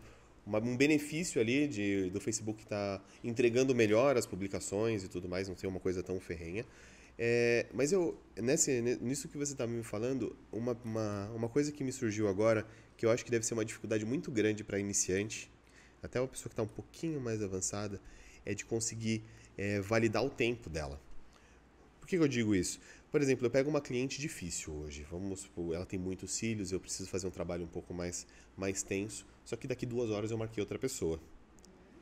uma- um benefício ali de, do Facebook estar entregando melhor as publicações e tudo mais, não ser uma coisa tão ferrenha. É, mas eu, nesse, nisso que você está me falando, uma, uma, uma coisa que me surgiu agora, que eu acho que deve ser uma dificuldade muito grande para iniciante, até uma pessoa que está um pouquinho mais avançada, é de conseguir é, validar o tempo dela. Por que, que eu digo isso? Por exemplo, eu pego uma cliente difícil hoje. Vamos supor, ela tem muitos cílios, eu preciso fazer um trabalho um pouco mais, mais tenso. Só que daqui duas horas eu marquei outra pessoa.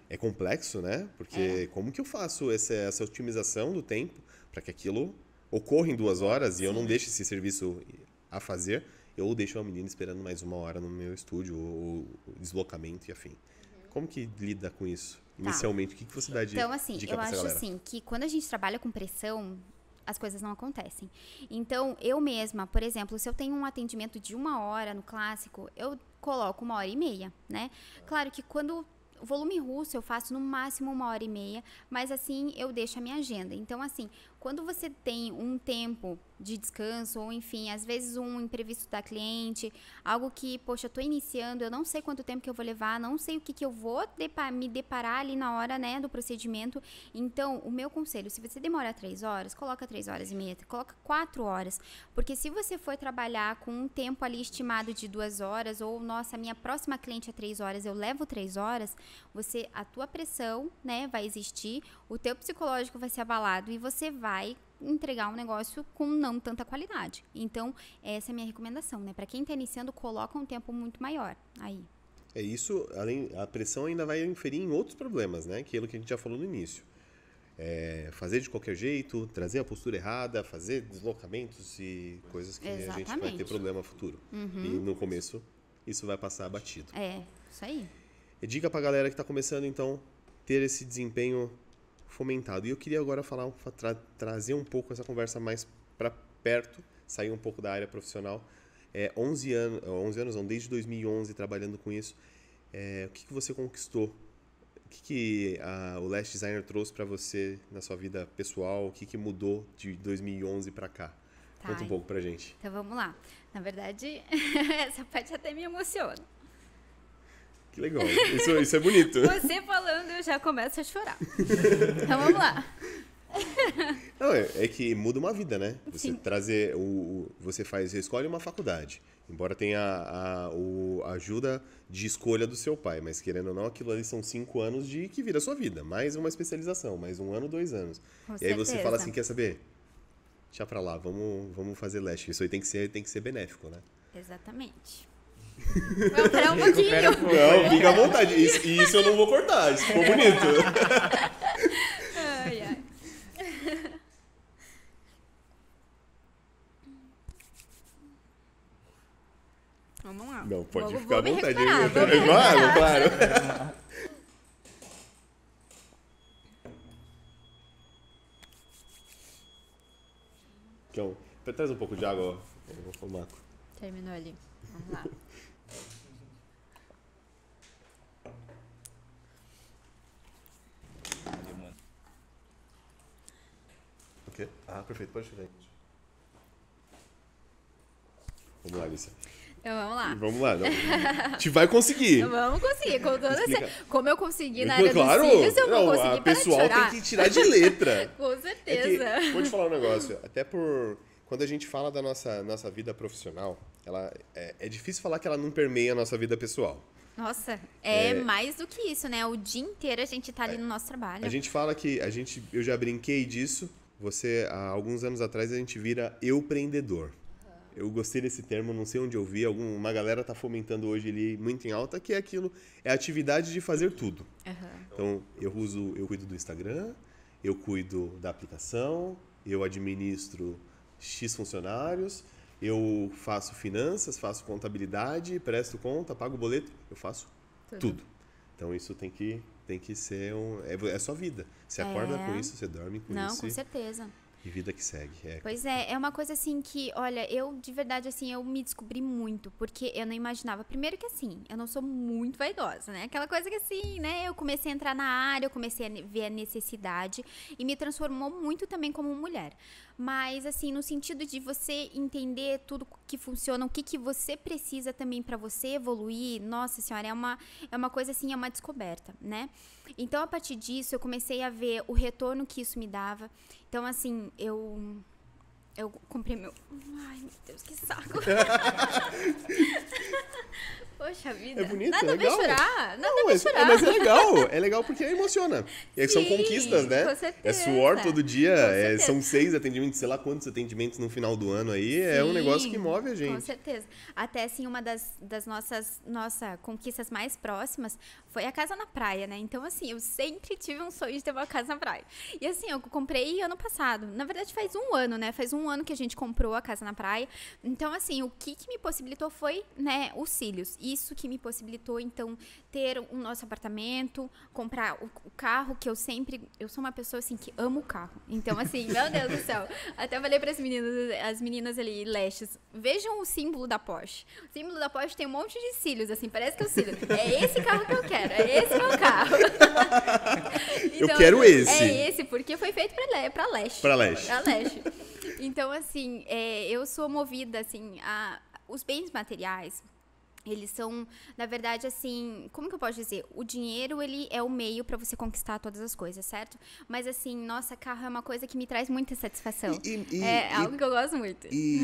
É complexo, né? Porque como que eu faço essa, essa otimização do tempo para que aquilo ocorra em duas horas e eu não deixe esse serviço a fazer? Eu deixo a menina esperando mais uma hora no meu estúdio, ou, ou deslocamento e afim. Como que lida com isso? Inicialmente, o que, que você dá de Então, assim, eu acho galera? assim que quando a gente trabalha com pressão, as coisas não acontecem. Então, eu mesma, por exemplo, se eu tenho um atendimento de uma hora no clássico, eu coloco uma hora e meia, né? Claro que quando volume russo eu faço no máximo uma hora e meia, mas assim eu deixo a minha agenda. Então, assim, quando você tem um tempo de descanso, ou enfim, às vezes um imprevisto da cliente, algo que, poxa, eu tô iniciando, eu não sei quanto tempo que eu vou levar, não sei o que, que eu vou depa me deparar ali na hora, né, do procedimento. Então, o meu conselho, se você demora três horas, coloca três horas e meia, coloca quatro horas, porque se você for trabalhar com um tempo ali estimado de duas horas, ou, nossa, minha próxima cliente é três horas, eu levo três horas, você, a tua pressão, né, vai existir, o teu psicológico vai ser abalado e você vai entregar um negócio com não tanta qualidade. Então, essa é a minha recomendação, né? Para quem está iniciando, coloca um tempo muito maior aí. É isso, além a pressão ainda vai inferir em outros problemas, né? Aquilo que a gente já falou no início. É fazer de qualquer jeito, trazer a postura errada, fazer deslocamentos e coisas que Exatamente. a gente vai ter problema futuro. Uhum. E no começo isso vai passar batido. É, isso aí. E dica pra galera que tá começando então ter esse desempenho fomentado. E eu queria agora falar, tra trazer um pouco essa conversa mais para perto, sair um pouco da área profissional. É, 11 anos, 11 anos não, desde 2011 trabalhando com isso. É, o que, que você conquistou? O que, que a, o Last Designer trouxe para você na sua vida pessoal? O que, que mudou de 2011 para cá? Tá, Conta um pouco pra gente. Então vamos lá. Na verdade, essa parte até me emociona. Que legal. Isso, isso é bonito. Você falando, eu já começo a chorar. então vamos lá. Não, é, é, que muda uma vida, né? Você Sim. trazer o, o, você faz, você escolhe uma faculdade, embora tenha a, a, o, a, ajuda de escolha do seu pai, mas querendo ou não, aquilo ali são cinco anos de que vira a sua vida, mais uma especialização, mais um ano, dois anos. Com e certeza. aí você fala assim, quer saber? Deixa pra lá, vamos, vamos fazer leste. Isso aí tem que ser, tem que ser benéfico, né? Exatamente. Vamos parar um pouquinho. Não, fica à vontade. Isso, isso eu não vou cortar, isso ficou bonito. Ai, ai. Vamos lá. Não, pode vou, ficar vou à vontade. Claro, claro. Então, traz um pouco de água, Marco. Terminou ali. Vamos lá. Ok? Ah, perfeito, pode chegar aí. Vamos lá, Alicia. Então vamos lá. Vamos lá. Não. A gente vai conseguir. Vamos conseguir. Com toda essa... Como eu consegui na área claro, dos cílios, eu vou não, conseguir. O pessoal tem que tirar de letra. Com certeza. É que, vou te falar um negócio. Até por. Quando a gente fala da nossa, nossa vida profissional, ela é, é difícil falar que ela não permeia a nossa vida pessoal. Nossa, é, é, mais do que isso, né? O dia inteiro a gente tá ali é, no nosso trabalho. A gente fala que a gente, eu já brinquei disso. Você, há alguns anos atrás, a gente vira empreendedor. Eu gostei desse termo, não sei onde eu vi. Algum, uma galera tá fomentando hoje ele muito em alta, que é aquilo, é a atividade de fazer tudo. Uhum. Então, eu uso, eu cuido do Instagram, eu cuido da aplicação, eu administro X funcionários, eu faço finanças, faço contabilidade, presto conta, pago boleto, eu faço tudo. tudo. Então isso tem que tem que ser um é, é sua vida. Você é. acorda com isso, você dorme com Não, isso. Não, com certeza. E vida que segue. É. Pois é, é uma coisa assim que, olha, eu de verdade assim, eu me descobri muito, porque eu não imaginava. Primeiro que assim, eu não sou muito vaidosa, né? Aquela coisa que assim, né, eu comecei a entrar na área, eu comecei a ver a necessidade e me transformou muito também como mulher. Mas assim, no sentido de você entender tudo que funciona, o que que você precisa também para você evoluir, nossa senhora, é uma é uma coisa assim, é uma descoberta, né? Então, a partir disso, eu comecei a ver o retorno que isso me dava. Então, assim, eu eu comprei meu. Ai, meu Deus, que saco. Poxa vida. É bonito, Nada é legal. chorar. Nada não, é, chorar. É, mas é legal. É legal porque emociona. E Sim, são conquistas, né? Com certeza. É suor todo dia. É, são seis atendimentos, sei lá quantos atendimentos no final do ano aí. Sim, é um negócio que move a gente. Com certeza. Até assim, uma das, das nossas nossa, conquistas mais próximas foi a casa na praia, né? Então, assim, eu sempre tive um sonho de ter uma casa na praia. E assim, eu comprei ano passado. Na verdade, faz um ano, né? Faz um ano que a gente comprou a casa na praia. Então, assim, o que, que me possibilitou foi, né, os cílios. Isso que me possibilitou, então, ter o nosso apartamento, comprar o, o carro que eu sempre. Eu sou uma pessoa, assim, que amo o carro. Então, assim, meu Deus do céu. Até falei para as meninas, as meninas ali, lestes, vejam o símbolo da Porsche. O símbolo da Porsche tem um monte de cílios, assim, parece que é o cílio. É esse carro que eu quero, é esse meu carro. então, eu quero esse. É esse, porque foi feito para leste. Para leste. Pra leste. Então, assim, é, eu sou movida, assim, a, os bens materiais, eles são, na verdade, assim, como que eu posso dizer? O dinheiro, ele é o meio para você conquistar todas as coisas, certo? Mas, assim, nossa, carro é uma coisa que me traz muita satisfação. E, e, é e, algo que eu gosto muito. E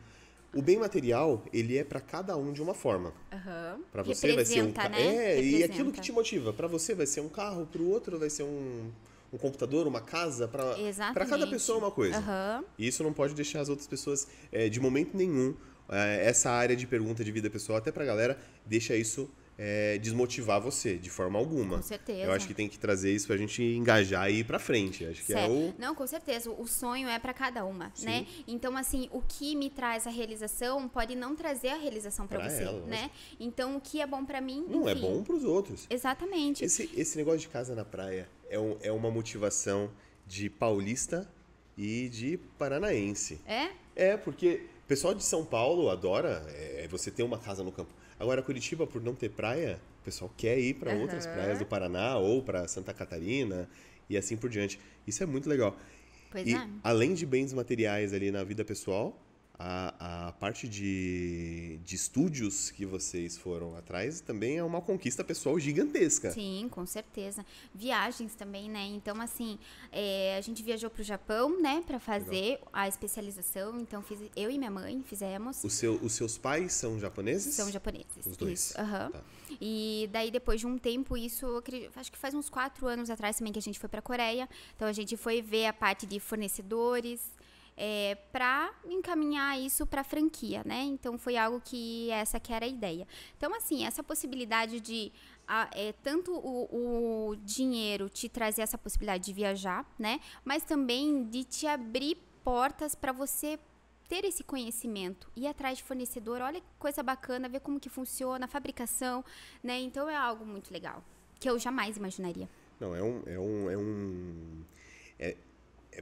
o bem material, ele é para cada um de uma forma. Uhum. Para você vai ser um carro. Né? É, Representa. e aquilo que te motiva. Para você vai ser um carro, para o outro vai ser um um computador, uma casa, para cada pessoa uma coisa. Uhum. E isso não pode deixar as outras pessoas, é, de momento nenhum, é, essa área de pergunta de vida pessoal, até pra galera, deixa isso é, desmotivar você, de forma alguma. Com certeza. Eu acho que tem que trazer isso pra gente engajar e ir pra frente. Acho que é o... Não, com certeza. O sonho é para cada uma, Sim. né? Então, assim, o que me traz a realização pode não trazer a realização para você, ela, né? Então, o que é bom para mim, Não é enfim. é bom pros outros. Exatamente. Esse, esse negócio de casa na praia é, um, é uma motivação de paulista e de paranaense. É? É, porque o pessoal de São Paulo adora é, você ter uma casa no campo. Agora, Curitiba, por não ter praia, o pessoal quer ir para uhum. outras praias do Paraná ou para Santa Catarina e assim por diante. Isso é muito legal. Pois e, é. além de bens materiais ali na vida pessoal, a, a parte de, de estúdios que vocês foram atrás também é uma conquista pessoal gigantesca. Sim, com certeza. Viagens também, né? Então, assim, é, a gente viajou para o Japão, né, para fazer Legal. a especialização. Então, fiz, eu e minha mãe fizemos. O seu, os seus pais são japoneses? São japoneses. Os dois. Isso, uhum. tá. E daí, depois de um tempo, isso, acho que faz uns quatro anos atrás também que a gente foi para a Coreia. Então, a gente foi ver a parte de fornecedores é, para encaminhar isso para franquia, né? Então foi algo que essa que era a ideia. Então assim essa possibilidade de a, é, tanto o, o dinheiro te trazer essa possibilidade de viajar, né? Mas também de te abrir portas para você ter esse conhecimento, ir atrás de fornecedor, olha que coisa bacana, ver como que funciona a fabricação, né? Então é algo muito legal, que eu jamais imaginaria. Não, é um, é um, é um é,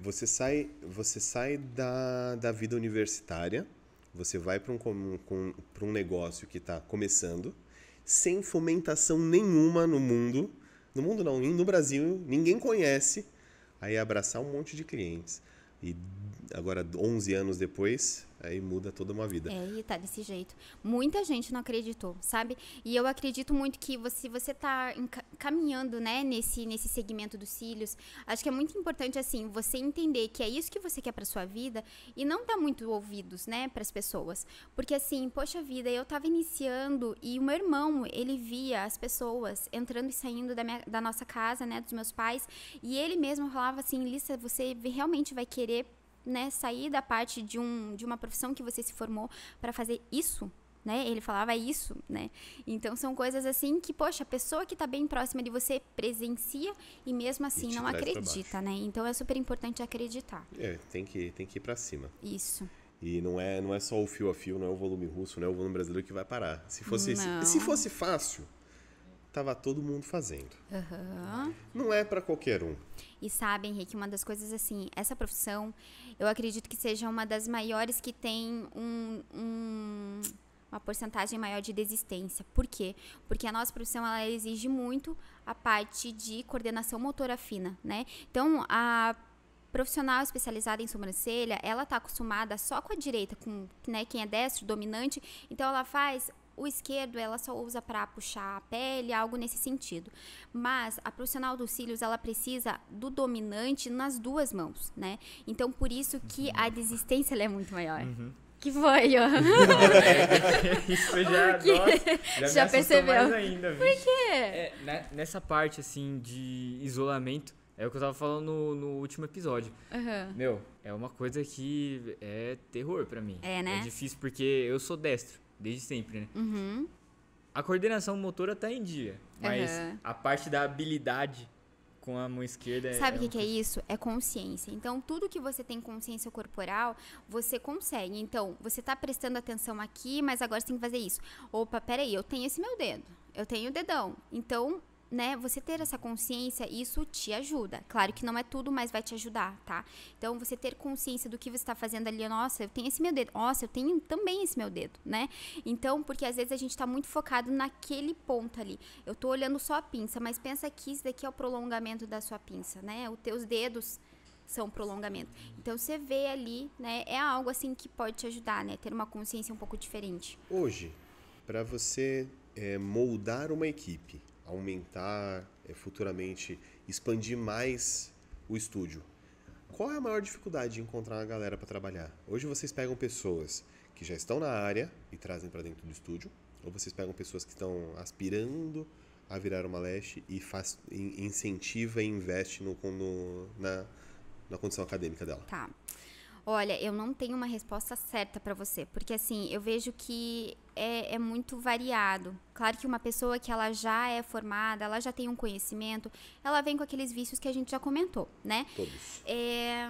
você sai, você sai da, da vida universitária, você vai para um, um, um negócio que está começando, sem fomentação nenhuma no mundo, no mundo não, no Brasil, ninguém conhece, aí abraçar um monte de clientes. E agora, 11 anos depois, Aí muda toda uma vida. É, e tá desse jeito. Muita gente não acreditou, sabe? E eu acredito muito que você, você tá caminhando, né, nesse, nesse segmento dos cílios, acho que é muito importante, assim, você entender que é isso que você quer pra sua vida e não dar muito ouvidos, né, pras pessoas. Porque, assim, poxa vida, eu tava iniciando e o meu irmão, ele via as pessoas entrando e saindo da, minha, da nossa casa, né, dos meus pais, e ele mesmo falava assim, Lissa, você realmente vai querer né, sair da parte de, um, de uma profissão que você se formou para fazer isso, né? Ele falava isso, né? Então são coisas assim que, poxa, a pessoa que está bem próxima de você presencia e mesmo assim e não acredita, né? Então é super importante acreditar. É, tem que, tem que ir para cima. Isso. E não é, não é só o fio a fio, não é o volume russo, não é o volume brasileiro que vai parar. Se fosse, se, se fosse fácil, tava todo mundo fazendo. Uhum. Não é para qualquer um. E sabe, Henrique, uma das coisas assim, essa profissão, eu acredito que seja uma das maiores que tem um, um, uma porcentagem maior de desistência. Por quê? Porque a nossa profissão ela exige muito a parte de coordenação motora fina, né? Então, a profissional especializada em sobrancelha, ela está acostumada só com a direita, com né, quem é destro, dominante, então ela faz o esquerdo ela só usa para puxar a pele, algo nesse sentido. Mas a profissional dos cílios ela precisa do dominante nas duas mãos, né? Então por isso que a desistência é muito maior. Uhum. Que foi, ó. isso já, nossa, já, já percebeu. mais ainda, Por quê? É, né, nessa parte, assim, de isolamento, é o que eu tava falando no, no último episódio. Uhum. Meu, é uma coisa que é terror para mim. É, né? É difícil porque eu sou destro desde sempre, né? Uhum. A coordenação motora tá em dia, mas uhum. a parte da habilidade com a mão esquerda. Sabe o é que, que é isso? É consciência. Então, tudo que você tem consciência corporal, você consegue. Então, você está prestando atenção aqui, mas agora você tem que fazer isso. Opa, peraí, eu tenho esse meu dedo. Eu tenho o dedão. Então, né, você ter essa consciência, isso te ajuda. Claro que não é tudo, mas vai te ajudar, tá? Então, você ter consciência do que você está fazendo ali, nossa, eu tenho esse meu dedo, nossa, eu tenho também esse meu dedo, né? Então, porque às vezes a gente está muito focado naquele ponto ali. Eu tô olhando só a pinça, mas pensa que isso daqui é o prolongamento da sua pinça, né? Os teus dedos são prolongamento. Então, você vê ali, né, é algo assim que pode te ajudar, né? Ter uma consciência um pouco diferente. Hoje, para você é, moldar uma equipe, aumentar, é, futuramente expandir mais o estúdio. Qual é a maior dificuldade de encontrar uma galera para trabalhar? Hoje vocês pegam pessoas que já estão na área e trazem para dentro do estúdio, ou vocês pegam pessoas que estão aspirando a virar uma leste e faz, incentiva e investe no, no, na, na condição acadêmica dela? Tá. Olha, eu não tenho uma resposta certa para você, porque assim, eu vejo que é, é, muito variado. Claro que uma pessoa que ela já é formada, ela já tem um conhecimento, ela vem com aqueles vícios que a gente já comentou, né? Todos. É,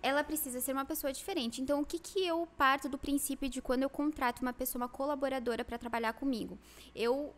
ela precisa ser uma pessoa diferente. Então, o que, que eu parto do princípio de quando eu contrato uma pessoa, uma colaboradora para trabalhar comigo? Eu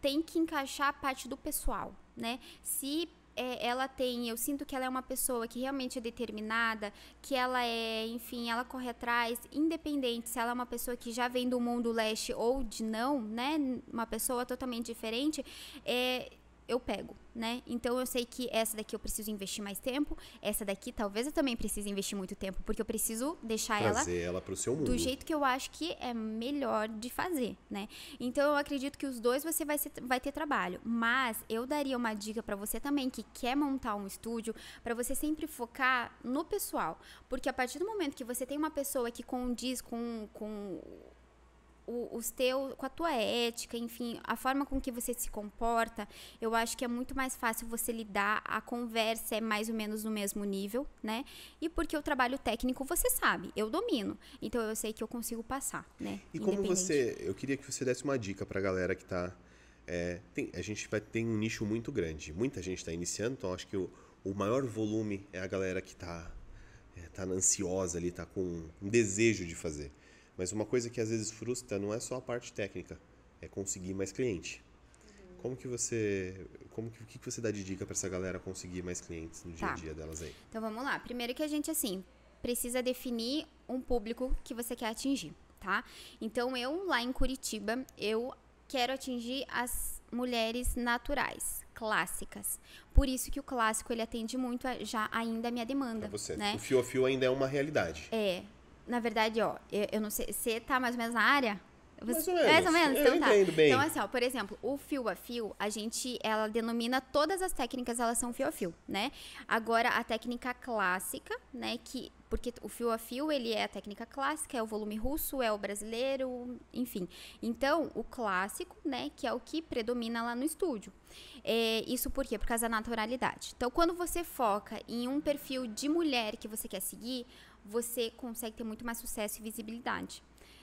tenho que encaixar a parte do pessoal, né? Se é, ela tem, eu sinto que ela é uma pessoa que realmente é determinada, que ela é, enfim, ela corre atrás, independente se ela é uma pessoa que já vem do mundo leste ou de não, né, uma pessoa totalmente diferente, é, eu pego, né? Então eu sei que essa daqui eu preciso investir mais tempo, essa daqui talvez eu também precise investir muito tempo, porque eu preciso deixar Trazer ela, ela pro seu mundo. do jeito que eu acho que é melhor de fazer, né? Então eu acredito que os dois você vai, ser, vai ter trabalho, mas eu daria uma dica para você também que quer montar um estúdio, para você sempre focar no pessoal, porque a partir do momento que você tem uma pessoa que condiz com, com o, os teu, com a tua ética, enfim, a forma com que você se comporta, eu acho que é muito mais fácil você lidar, a conversa é mais ou menos no mesmo nível, né? E porque o trabalho técnico você sabe, eu domino, então eu sei que eu consigo passar, né? E como você, eu queria que você desse uma dica pra galera que tá, é, tem, a gente vai ter um nicho muito grande, muita gente está iniciando, então acho que o, o maior volume é a galera que tá, é, tá ansiosa ali, tá com um desejo de fazer. Mas uma coisa que às vezes frustra não é só a parte técnica, é conseguir mais cliente. Uhum. Como que você, como que, o que você dá de dica para essa galera conseguir mais clientes no dia a tá. dia delas aí? Então vamos lá. Primeiro que a gente assim precisa definir um público que você quer atingir, tá? Então eu lá em Curitiba eu quero atingir as mulheres naturais, clássicas. Por isso que o clássico ele atende muito a, já ainda a minha demanda. Pra você. Né? O fio a fio ainda é uma realidade. É, na verdade, ó, eu, eu não sei, você tá mais ou menos na área? Você, mais ou menos. Mais ou menos, então eu tá. Bem. Então, assim, ó, por exemplo, o fio a fio, a gente, ela denomina todas as técnicas, elas são fio a fio, né? Agora, a técnica clássica, né, que, porque o fio a fio, ele é a técnica clássica, é o volume russo, é o brasileiro, enfim. Então, o clássico, né, que é o que predomina lá no estúdio. É, isso por quê? Por causa da naturalidade. Então, quando você foca em um perfil de mulher que você quer seguir, você consegue ter muito mais sucesso e visibilidade.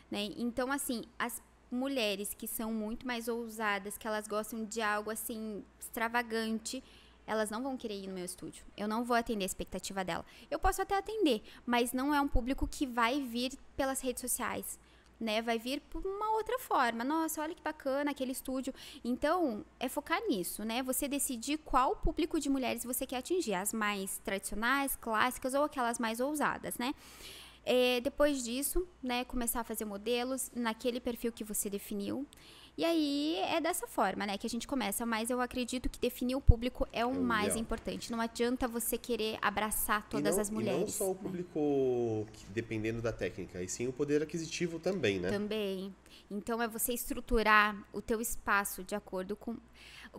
Né? Então, assim, as mulheres que são muito mais ousadas, que elas gostam de algo assim extravagante, elas não vão querer ir no meu estúdio. Eu não vou atender a expectativa dela. Eu posso até atender, mas não é um público que vai vir pelas redes sociais né? Vai vir por uma outra forma. Nossa, olha que bacana aquele estúdio. Então, é focar nisso, né? Você decidir qual público de mulheres você quer atingir, as mais tradicionais, clássicas ou aquelas mais ousadas, né? É, depois disso, né, começar a fazer modelos naquele perfil que você definiu. E aí é dessa forma, né, que a gente começa, mas eu acredito que definir o público é o mais importante. Não adianta você querer abraçar todas não, as mulheres. Não só o público né? dependendo da técnica, e sim o poder aquisitivo também, né? Também. Então é você estruturar o teu espaço de acordo com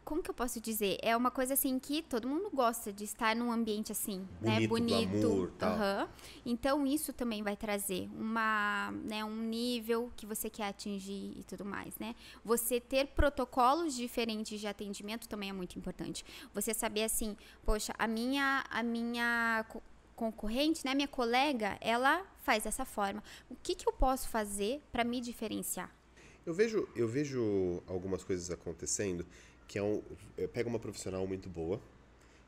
como que eu posso dizer? É uma coisa assim que todo mundo gosta de estar num ambiente assim, Bonito, né? Bonito. Tal. Uhum. Então isso também vai trazer uma, né, um nível que você quer atingir e tudo mais, né? Você ter protocolos diferentes de atendimento também é muito importante. Você saber assim, poxa, a minha a minha concorrente, né, minha colega, ela faz dessa forma. O que, que eu posso fazer para me diferenciar? Eu vejo, eu vejo algumas coisas acontecendo que é um, pega uma profissional muito boa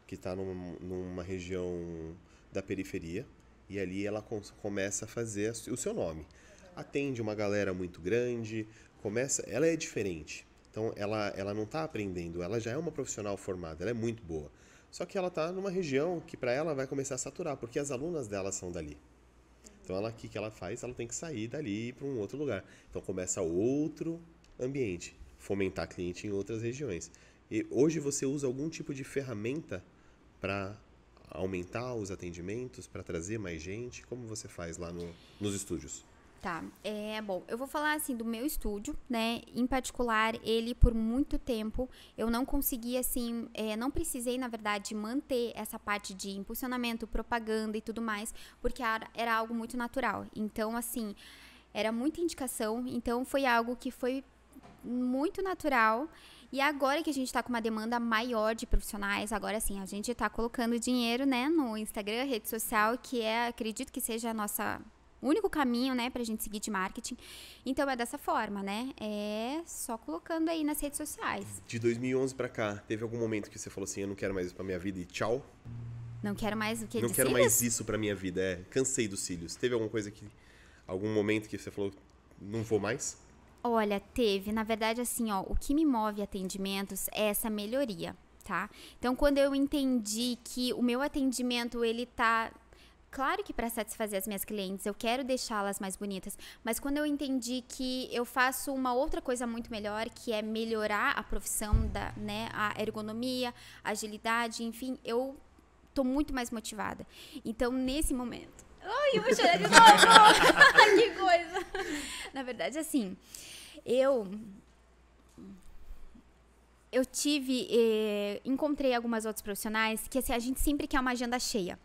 que está num, numa região da periferia e ali ela com, começa a fazer o seu nome. Atende uma galera muito grande, começa, ela é diferente. Então ela, ela não está aprendendo, ela já é uma profissional formada, ela é muito boa. Só que ela está numa região que para ela vai começar a saturar, porque as alunas dela são dali. Então ela que que ela faz? Ela tem que sair dali para um outro lugar. Então começa outro ambiente, fomentar cliente em outras regiões. E hoje você usa algum tipo de ferramenta para aumentar os atendimentos, para trazer mais gente? Como você faz lá no, nos estúdios? Tá, é bom. Eu vou falar assim do meu estúdio, né? Em particular, ele por muito tempo eu não consegui assim, é, não precisei na verdade manter essa parte de impulsionamento, propaganda e tudo mais, porque era, algo muito natural. Então, assim, era muita indicação. Então, foi algo que foi muito natural. E agora que a gente está com uma demanda maior de profissionais, agora sim, a gente está colocando dinheiro, né, no Instagram, rede social, que é, acredito que seja a nossa único caminho, né, pra gente seguir de marketing. Então é dessa forma, né? É só colocando aí nas redes sociais. De 2011 para cá, teve algum momento que você falou assim, eu não quero mais isso para minha vida e tchau? Não quero mais o que Não quero cílios? mais isso para minha vida, é, cansei dos cílios. Teve alguma coisa que algum momento que você falou, não vou mais? Olha, teve. Na verdade, assim, ó, o que me move atendimentos é essa melhoria, tá? Então, quando eu entendi que o meu atendimento, ele tá Claro que para satisfazer as minhas clientes eu quero deixá-las mais bonitas, mas quando eu entendi que eu faço uma outra coisa muito melhor, que é melhorar a profissão da, né, a ergonomia, a agilidade, enfim, eu tô muito mais motivada. Então, nesse momento, ai, eu vou chorar de novo. que coisa. Na verdade, assim, eu eu tive, eh, encontrei algumas outras profissionais que assim, a gente sempre quer uma agenda cheia.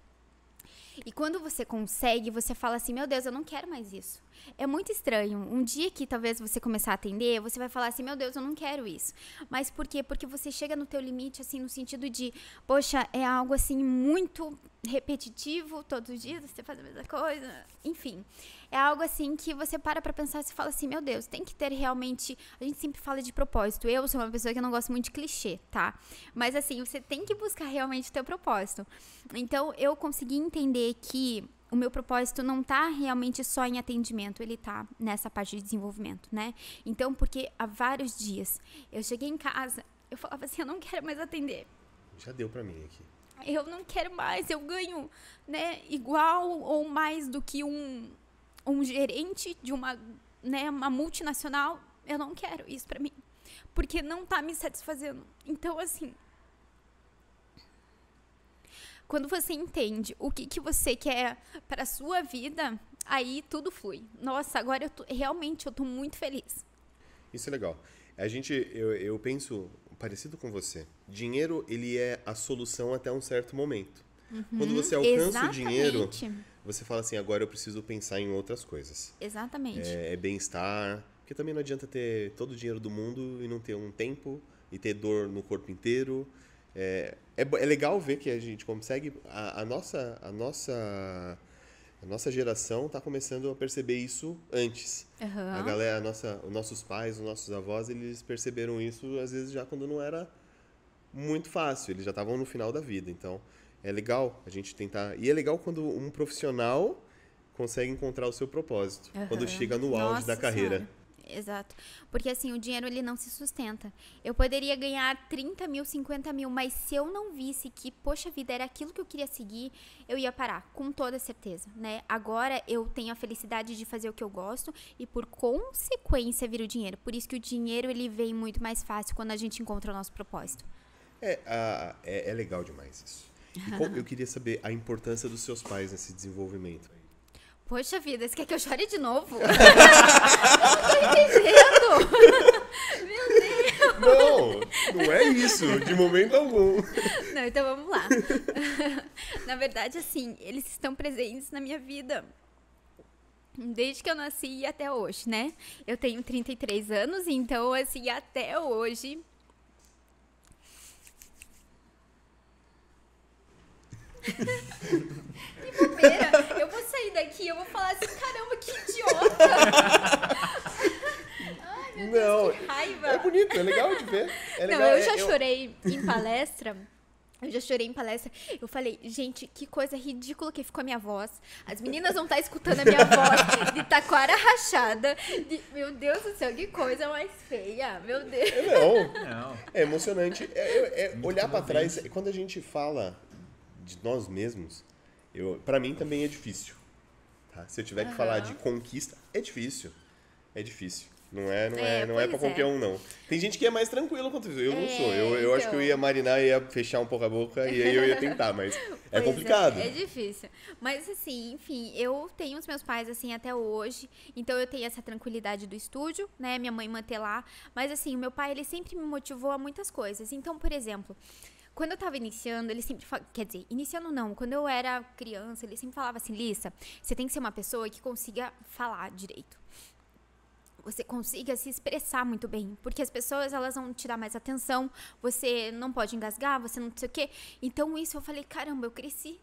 E quando você consegue, você fala assim: meu Deus, eu não quero mais isso. É muito estranho. Um dia que talvez você começar a atender, você vai falar assim: meu Deus, eu não quero isso. Mas por quê? Porque você chega no teu limite, assim, no sentido de, poxa, é algo assim muito repetitivo, todos os dias você faz a mesma coisa. Enfim é algo assim que você para pra pensar e fala assim, meu Deus, tem que ter realmente. A gente sempre fala de propósito. Eu sou uma pessoa que não gosto muito de clichê, tá? Mas assim, você tem que buscar realmente o teu propósito. Então, eu consegui entender que o meu propósito não tá realmente só em atendimento, ele tá nessa parte de desenvolvimento, né? Então, porque há vários dias eu cheguei em casa, eu falava assim, eu não quero mais atender. Já deu para mim aqui. Eu não quero mais, eu ganho, né, igual ou mais do que um um gerente de uma, né, uma multinacional, eu não quero isso para mim, porque não tá me satisfazendo. Então, assim, quando você entende o que, que você quer para sua vida, aí tudo flui. Nossa, agora eu tô, realmente eu tô muito feliz. Isso é legal. A gente, eu, eu penso parecido com você. Dinheiro, ele é a solução até um certo momento. Uhum, Quando você alcança exatamente. o dinheiro, você fala assim, agora eu preciso pensar em outras coisas. Exatamente. É, é bem-estar, porque também não adianta ter todo o dinheiro do mundo e não ter um tempo e ter dor no corpo inteiro. É, é, é legal ver que a gente consegue, a, a nossa, a nossa a nossa geração está começando a perceber isso antes. Uhum. A galera, a nossa, os nossos pais, os nossos avós, eles perceberam isso às vezes já quando não era muito fácil, eles já estavam no final da vida. Então, é legal a gente tentar. E é legal quando um profissional consegue encontrar o seu propósito, uhum. quando chega no auge Nossa da carreira. Senhora. Exato. Porque assim, o dinheiro ele não se sustenta. Eu poderia ganhar 30 mil, 50 mil, mas se eu não visse que, poxa vida, era aquilo que eu queria seguir, eu ia parar, com toda certeza, né? Agora eu tenho a felicidade de fazer o que eu gosto e por consequência vir o dinheiro. Por isso que o dinheiro ele vem muito mais fácil quando a gente encontra o nosso propósito. É, uh, é, é legal demais isso. E eu queria saber a importância dos seus pais nesse desenvolvimento. Poxa vida, você quer que eu chore de novo? eu não tô entendendo. Meu Deus. Não, não é isso, de momento algum. Não, então vamos lá. Na verdade, assim, eles estão presentes na minha vida desde que eu nasci até hoje, né? Eu tenho 33 anos, então, assim, até hoje que bobeira. Eu vou sair daqui, eu vou falar assim, caramba, que idiota. Ai, meu Não, Deus, que raiva. É bonito, é legal de ver. É legal. Não, eu já é, chorei eu... em palestra Eu já chorei em palestra. Eu falei, gente, que coisa ridícula que ficou a minha voz. As meninas vão estar tá escutando a minha voz de taquara rachada. De, meu Deus do céu, que coisa mais feia. Meu Deus. Não. Não. É emocionante. É, é- é olhar pra trás. Quando a gente fala de nós mesmos, eu, para mim também é difícil. tá? Se eu tiver que falar de conquista, é difícil. É difícil. Não é, não é, É, não é pra pois qualquer é. um, não. Tem gente que é mais tranquilo quanto isso. Eu não É, sou. Eu, eu acho que eu então. ia marinar e ia fechar um pouco a boca e aí eu ia tentar, mas é Pois complicado. É, difícil. Mas assim, enfim, eu tenho os meus pais assim até hoje, então eu tenho essa tranquilidade do estúdio, né? Minha mãe manter lá, mas assim, o meu pai ele sempre me motivou a muitas coisas. Então, por exemplo, quando eu tava iniciando, ele sempre, fa- quer dizer, iniciando não, quando eu era criança, ele sempre falava assim, Lissa, você tem que ser uma pessoa que consiga falar direito você consiga se expressar muito bem, porque as pessoas elas vão te dar mais atenção, você não pode engasgar, você não sei o quê. Então isso eu falei, caramba, eu cresci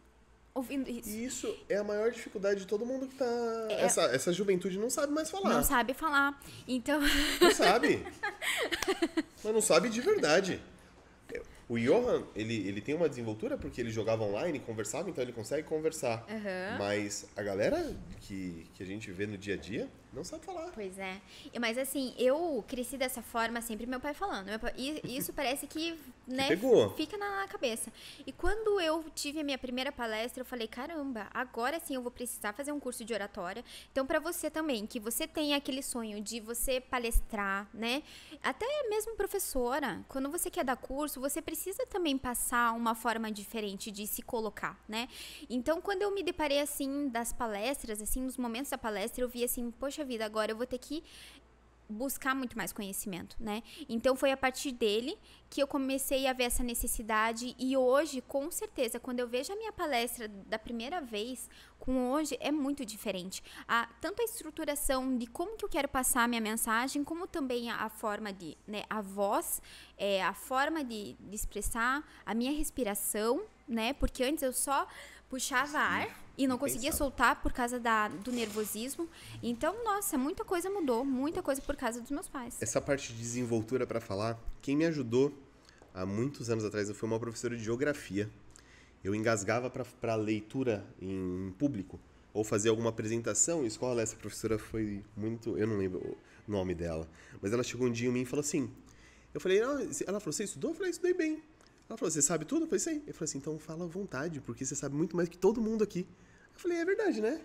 ouvindo isso. E isso é a maior dificuldade de todo mundo que tá. Essa, essa juventude não sabe mais falar. É. Não sabe falar. Então, Não sabe. Mas não sabe de verdade. O Johan, ele, ele tem uma desenvoltura porque ele jogava online, conversava, então ele consegue conversar. Aham. Mas a galera que, que a gente vê no dia a dia não sabe falar. Pois é. Mas assim, eu cresci dessa forma, sempre meu pai falando. Meu pai- e isso parece que, né, pegou. fica na, na cabeça. E quando eu tive a minha primeira palestra, eu falei, caramba, agora sim eu vou precisar fazer um curso de oratória. Então, para você também, que você tem aquele sonho de você palestrar, né? Até mesmo professora, quando você quer dar curso, você precisa também passar uma forma diferente de se colocar, né? Então, quando eu me deparei assim das palestras, assim, nos momentos da palestra, eu vi assim, poxa vida, agora eu vou ter que buscar muito mais conhecimento, né? Então foi a partir dele que eu comecei a ver essa necessidade e hoje, com certeza, quando eu vejo a minha palestra da primeira vez com hoje é muito diferente. A, tanto a estruturação de como que eu quero passar a minha mensagem, como também a, a forma de, né, a voz, é, a forma de, de expressar, a minha respiração, né? Porque antes eu só puxava ar e não conseguia soltar por causa da, do nervosismo. Então, nossa, muita coisa mudou, muita coisa por causa dos meus pais. Essa parte de desenvoltura para falar, quem me ajudou há muitos anos atrás foi uma professora de geografia. Eu engasgava para leitura em público ou fazer alguma apresentação em escola. Essa professora foi muito. Eu não lembro o nome dela. Mas ela chegou um dia em mim e falou assim: Eu falei, ela falou, você estudou? Eu falei, estudei bem. Ela falou, você sabe tudo? Eu falei, sei. Eu falei assim, então fala à vontade, porque você sabe muito mais que todo mundo aqui. Eu falei, é verdade, né?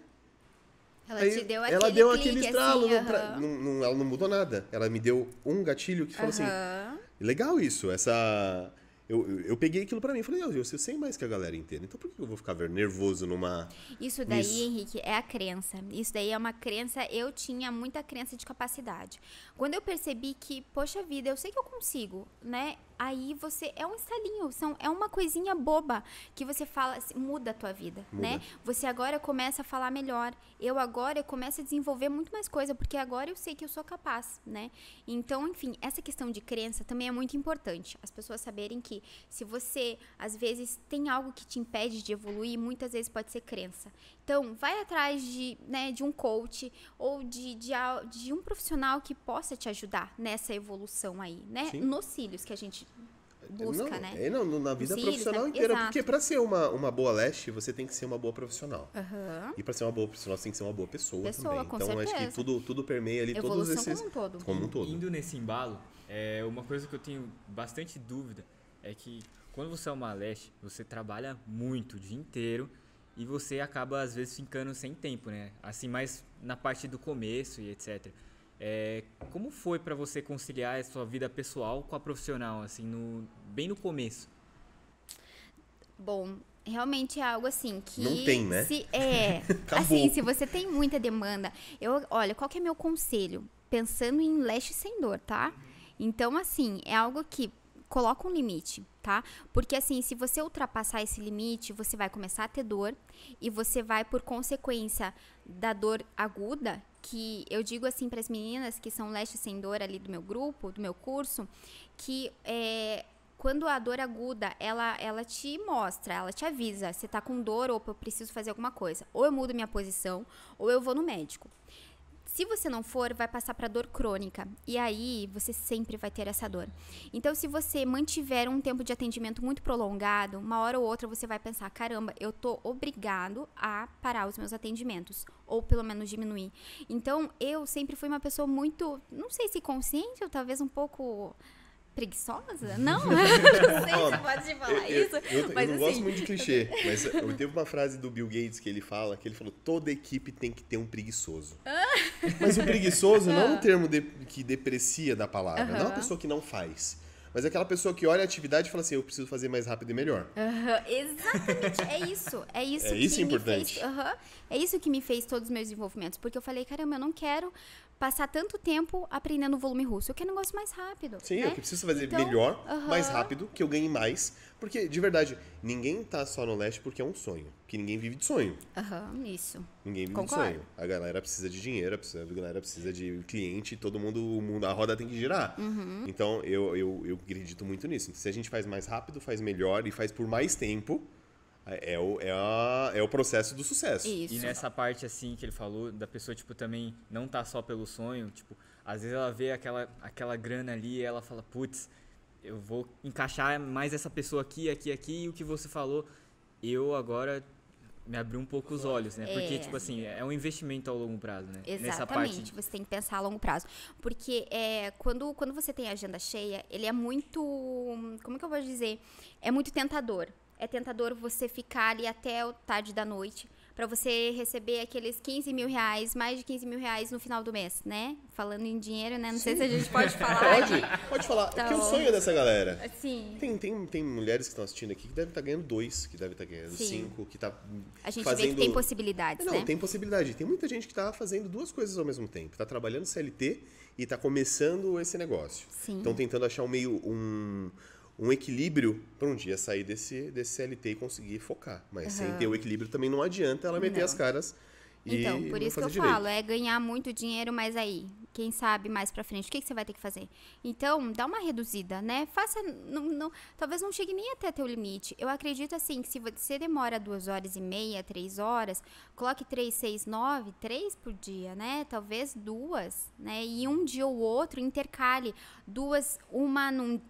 Ela Aí te deu aquele ela deu aquele estralo. assim, não pra- aham. não- não- ela não mudou nada. Ela me deu um gatilho que falou assim: Aham. legal isso, essa. Eu, eu, eu peguei aquilo pra mim. Falei, eu, eu sei mais que a galera inteira. Então por que eu vou ficar nervoso numa. Isso daí, Isso. Henrique, é a crença. Isso daí é uma crença. Eu tinha muita crença de capacidade. Quando eu percebi que, poxa vida, eu sei que eu consigo, né? Aí você é um estalinho, são, é uma coisinha boba que você fala, muda a tua vida, Muda. né? Você agora começa a falar melhor. Eu agora começo a desenvolver muito mais coisa, porque agora eu sei que eu sou capaz, né? Então, enfim, essa questão de crença também é muito importante. As pessoas saberem que se você, às vezes, tem algo que te impede de evoluir, muitas vezes pode ser crença. Então, vai atrás de, né, de um coach ou de, de, de um profissional que possa te ajudar nessa evolução aí, né? Sim. Nos cílios que a gente busca, não, né? É, não, na vida Os profissional né? inteira. Exato. Porque pra ser uma, uma boa leste, você tem que ser uma boa profissional. Aham. E pra ser uma boa profissional, você tem que ser uma boa pessoa, Pessoa, também. com então acho que certeza. tudo, tudo permeia ali todos Evolução esses. como um todo. Como um todo. Indo nesse embalo, é, uma coisa que eu tenho bastante dúvida é que quando você é uma leste, você trabalha muito o dia inteiro e você acaba às vezes ficando sem tempo, né? Assim, mais na parte do começo e etc. É, como foi pra você conciliar a sua vida pessoal com a profissional, assim, no, bem no começo? Bom, realmente é algo assim que. Não tem, né? Se, é. Assim, se você tem muita demanda. Eu, olha, qual que é meu conselho? Pensando em leste sem dor, tá? Então, assim, é algo que coloca um limite, tá? Porque assim, se você ultrapassar esse limite, você vai começar a ter dor e você vai por consequência da dor aguda, que eu digo assim para as meninas que são leste sem dor ali do meu grupo, do meu curso, que é, quando a dor aguda, ela, ela te mostra, ela te avisa, você tá com dor, opa, eu preciso fazer alguma coisa. Ou eu mudo minha posição, ou eu vou no médico. Se você não for, vai passar para dor crônica. E aí você sempre vai ter essa dor. Então, se você mantiver um tempo de atendimento muito prolongado, uma hora ou outra você vai pensar: caramba, eu tô obrigado a parar os meus atendimentos. Ou pelo menos diminuir. Então, eu sempre fui uma pessoa muito, não sei se consciente ou talvez um pouco preguiçosa? Não, não sei se pode falar eu, isso. Eu, eu, mas eu não assim, gosto muito de clichê, mas eu teve uma frase do Bill Gates que ele fala, que ele falou, toda equipe tem que ter um preguiçoso. mas o preguiçoso não é um termo de- que deprecia da palavra, não é uma pessoa que não faz. Mas é aquela pessoa que olha a atividade e fala assim, eu preciso fazer mais rápido e melhor. Exatamente, é isso. É isso É que isso me importante. fez. é isso que me fez todos os meus desenvolvimentos. Porque eu falei, caramba, eu não quero passar tanto tempo aprendendo volume russo. Eu quero um negócio mais rápido. Sim, né? eu preciso fazer Então, melhor, aham. mais rápido, que eu ganhe mais. Porque, de verdade, ninguém tá só no leste porque é um sonho. Que ninguém vive de sonho. Aham, isso. Ninguém vive Concordo. de sonho. A galera precisa de dinheiro, a precisa- a galera precisa de cliente, todo mundo, o mundo, a roda tem que girar. Uhum. Então, eu, eu, eu acredito muito nisso. Se a gente faz mais rápido, faz melhor e faz por mais tempo, é o, é a- é o processo do sucesso. Isso. E nessa parte, assim, que ele falou, da pessoa, tipo, também não tá só pelo sonho, tipo, às vezes ela vê aquela, aquela grana ali e ela fala, putz, eu vou encaixar mais essa pessoa aqui, aqui, aqui, e o que você falou, eu agora me abri um pouco os olhos, né? Porque, É. tipo assim, é um investimento ao longo prazo, né? Nessa Exatamente, parte. você tem que pensar a longo prazo. Porque é, quando, quando você tem a agenda cheia, ele é muito. Como que eu vou dizer? É muito tentador. É tentador você ficar ali até o tarde da noite para você receber aqueles 15 mil reais, mais de 15 mil reais no final do mês, né? Falando em dinheiro, né? Não sei se a gente pode falar. Pode, pode falar. É porque é o sonho dessa galera. Assim, Tem, tem, tem mulheres que estão assistindo aqui que devem estar ganhando dois, que devem estar ganhando Sim. cinco, que tá a gente fazendo... vê que tem possibilidades, Não, né? tem possibilidade. Tem muita gente que está fazendo duas coisas ao mesmo tempo. Está trabalhando CLT e está começando esse negócio. Sim. Estão tentando achar um meio um, um equilíbrio para um dia sair desse, desse CLT e conseguir focar. Mas sem Aham. ter o equilíbrio também não adianta ela meter Não. as caras e Então, por isso que eu direito. falo, é ganhar muito dinheiro, mas aí, quem sabe mais pra frente, o que, que você vai ter que fazer? Então, dá uma reduzida, né? Faça, não, não- talvez não chegue nem até teu limite. Eu acredito assim, que se você demora duas horas e meia, três horas, coloque três, seis, nove, três por dia, né? Talvez duas, né? E um dia ou outro intercale duas, uma num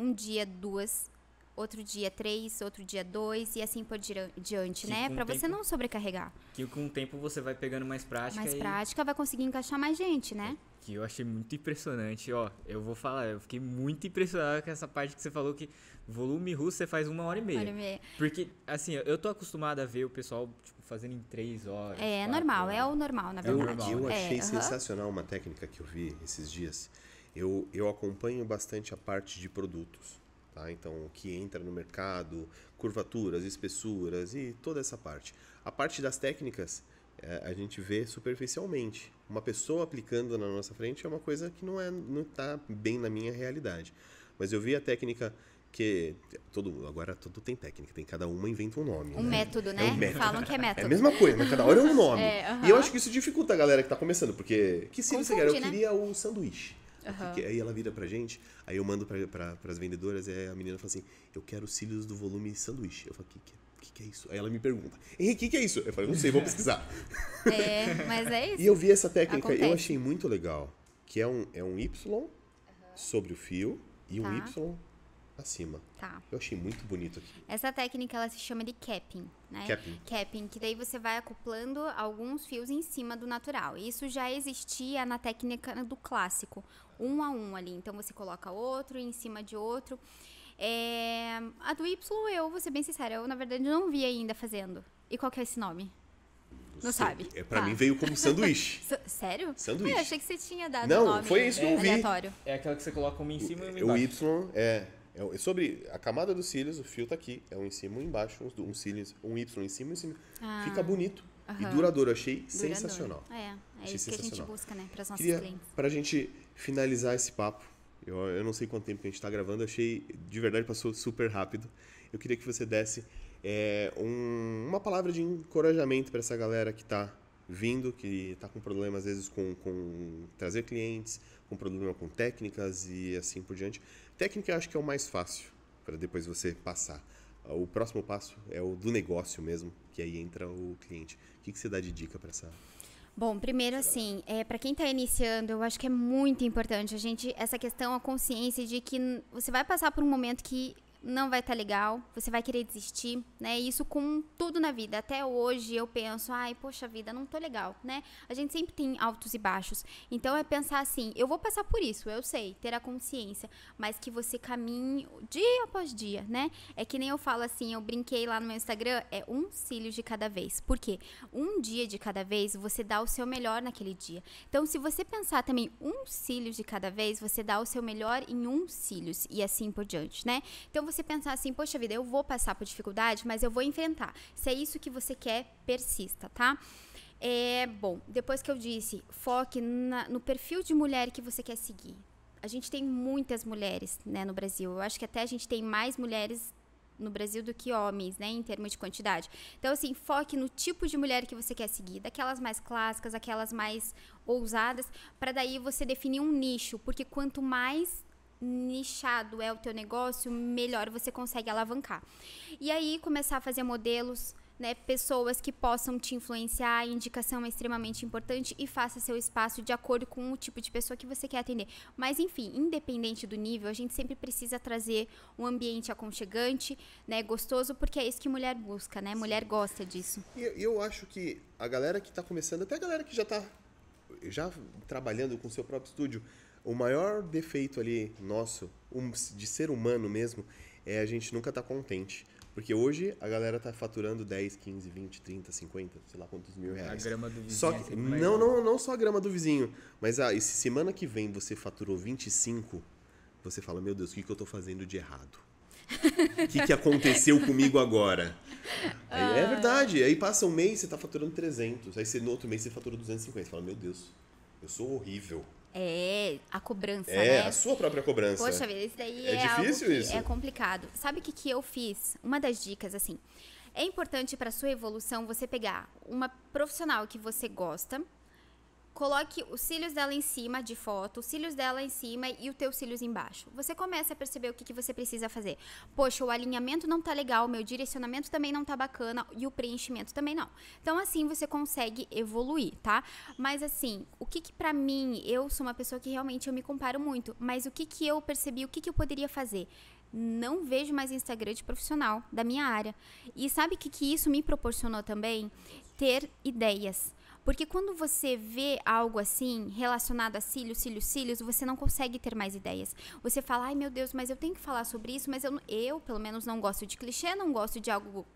um dia duas, outro dia três, outro dia dois e assim por dia- diante, Que né? o você tempo- não sobrecarregar Que com o tempo você vai pegando mais prática mais e prática, vai conseguir encaixar mais gente, né? que eu achei muito impressionante, ó. Eu vou falar, eu fiquei muito impressionado com essa parte que você falou que volume russo você faz uma hora e meia. Olha, me- Porque, assim, eu tô acostumado a ver o pessoal, tipo, fazendo em três horas. É quatro normal, é horas. o normal, na É verdade. normal, Eu É, achei aham. sensacional uma técnica que eu vi esses dias. Eu, eu acompanho bastante a parte de produtos, tá? Então, o que entra no mercado, curvaturas, espessuras e toda essa parte. A parte das técnicas, é, a gente vê superficialmente. Uma pessoa aplicando na nossa frente é uma coisa que não é não tá bem na minha realidade. Mas eu vi a técnica que todo agora tudo tem técnica, tem cada uma inventa um nome. Um né? método, né? É um método. Falam que é É a método. mesma coisa, mas cada hora é um nome. É, aham. E eu acho que isso dificulta a galera que tá começando, porque que cílio você quer? Eu né? queria o sanduíche. Que- Aí ela vira pra gente, aí eu mando pra, pra, pras vendedoras e a menina fala assim: Eu quero os cílios do volume sanduíche. Eu falo: O que, que, é- que, que é isso? Aí ela me pergunta: Henrique, o que, que é isso? Eu falei: Não sei, vou pesquisar. É, mas é isso. E eu vi essa técnica, eu Acontece. achei muito legal. Que é um, é um Y sobre o fio e um Tá. Acima. Tá. Eu achei muito bonito aqui. Essa técnica ela se chama de capping, né? Capping. Capping, que daí você vai acoplando alguns fios em cima do natural. Isso já existia na técnica do clássico, um a um ali. Então você coloca outro em cima de outro. É, A do Y, eu vou ser bem sincera, eu na verdade não vi ainda fazendo. E qual que é esse nome? Não sabe? É, pra Tá. mim veio como sanduíche. Sério? Sanduíche. Eu achei que você tinha dado Não, o nome foi isso que eu vi. aleatório. É aquela que você coloca uma em cima e uma O embaixo. Y é, é sobre a camada dos cílios, o fio tá aqui, é um em cima, um embaixo, um, um cílios, um Y em cima, um em cima. Ah. Fica bonito e duradouro, achei Duradouro. sensacional. É, é Achei isso que a gente busca, né, para os nossos Queria, clientes. pra gente finalizar esse papo, eu, eu não sei quanto tempo que a gente tá gravando, achei, de verdade, passou super rápido. Eu queria que você desse é, um- uma palavra de encorajamento para essa galera que tá vindo, que tá com problema às vezes com, com trazer clientes, com problema com técnicas e assim por diante. Técnica eu acho que é o mais fácil para depois você passar. O próximo passo é o do negócio mesmo, que aí entra o cliente. O que, que você dá de dica para essa Bom, primeiro assim, é, para quem está iniciando, eu acho que é muito importante a gente essa questão, a consciência de que você vai passar por um momento que não vai estar tá legal, você vai querer desistir, né? Isso com tudo na vida. Até hoje eu penso, ai, poxa vida, não tô legal, né? A gente sempre tem altos e baixos. Então é pensar assim, eu vou passar por isso, eu sei, ter a consciência, mas que você caminhe dia após dia, né? É que nem eu falo assim, eu brinquei lá no meu Instagram, é um cílio de cada vez. Por quê? Um dia de cada vez, você dá o seu melhor naquele dia. Então, se você pensar também um cílio de cada vez, você dá o seu melhor em um cílios e assim por diante, né? Então, você pensar assim, poxa vida, eu vou passar por dificuldade, mas eu vou enfrentar. Se é isso que você quer, persista, tá? É, bom, depois que eu disse, foque na, no perfil de mulher que você quer seguir. A gente tem muitas mulheres né, no Brasil. Eu acho que até a gente tem mais mulheres no Brasil do que homens, né, em termos de quantidade. Então, assim, foque no tipo de mulher que você quer seguir, daquelas mais clássicas, aquelas mais ousadas, para daí você definir um nicho, porque quanto mais nichado é o teu negócio, melhor você consegue alavancar. E aí começar a fazer modelos, né, pessoas que possam te influenciar, a indicação é extremamente importante e faça seu espaço de acordo com o tipo de pessoa que você quer atender. Mas enfim, independente do nível, a gente sempre precisa trazer um ambiente aconchegante, né, gostoso, porque é isso que mulher busca, né? Mulher gosta disso. E eu, eu acho que a galera que está começando, até a galera que já está já trabalhando com seu próprio estúdio, o maior defeito ali nosso, de ser humano mesmo, é a gente nunca estar tá contente. Porque hoje a galera tá faturando 10, 15, 20, 30, 50, sei lá quantos mil reais. A grama do vizinho. Só que, não, não, não só a grama do vizinho. Mas ah, e se semana que vem você faturou 25, você fala, meu Deus, o que, que eu tô fazendo de errado? O que, que aconteceu comigo agora? Aí, é verdade. Aí passa um mês, você tá faturando 300. Aí você, no outro mês você fatura 250. Você fala, meu Deus, eu sou horrível. É, a cobrança, é, né? a sua própria cobrança. Poxa vida, isso daí é, é difícil isso. é complicado. Sabe o que, que eu fiz? Uma das dicas, assim, é importante para sua evolução você pegar uma profissional que você gosta, coloque os cílios dela em cima de foto, os cílios dela em cima e os teus cílios embaixo. Você começa a perceber o que, que você precisa fazer. Poxa, o alinhamento não tá legal, meu direcionamento também não tá bacana e o preenchimento também não. Então assim você consegue evoluir, tá? Mas assim, o que que para mim, eu sou uma pessoa que realmente eu me comparo muito, mas o que que eu percebi, o que que eu poderia fazer? não vejo mais Instagram de profissional da minha área. E sabe o que, que isso me proporcionou também? Ter ideias. Porque quando você vê algo assim, relacionado a cílios, cílios, cílios, você não consegue ter mais ideias. Você fala, ai meu Deus, mas eu tenho que falar sobre isso, mas eu, eu pelo menos, não gosto de clichê, não gosto de algo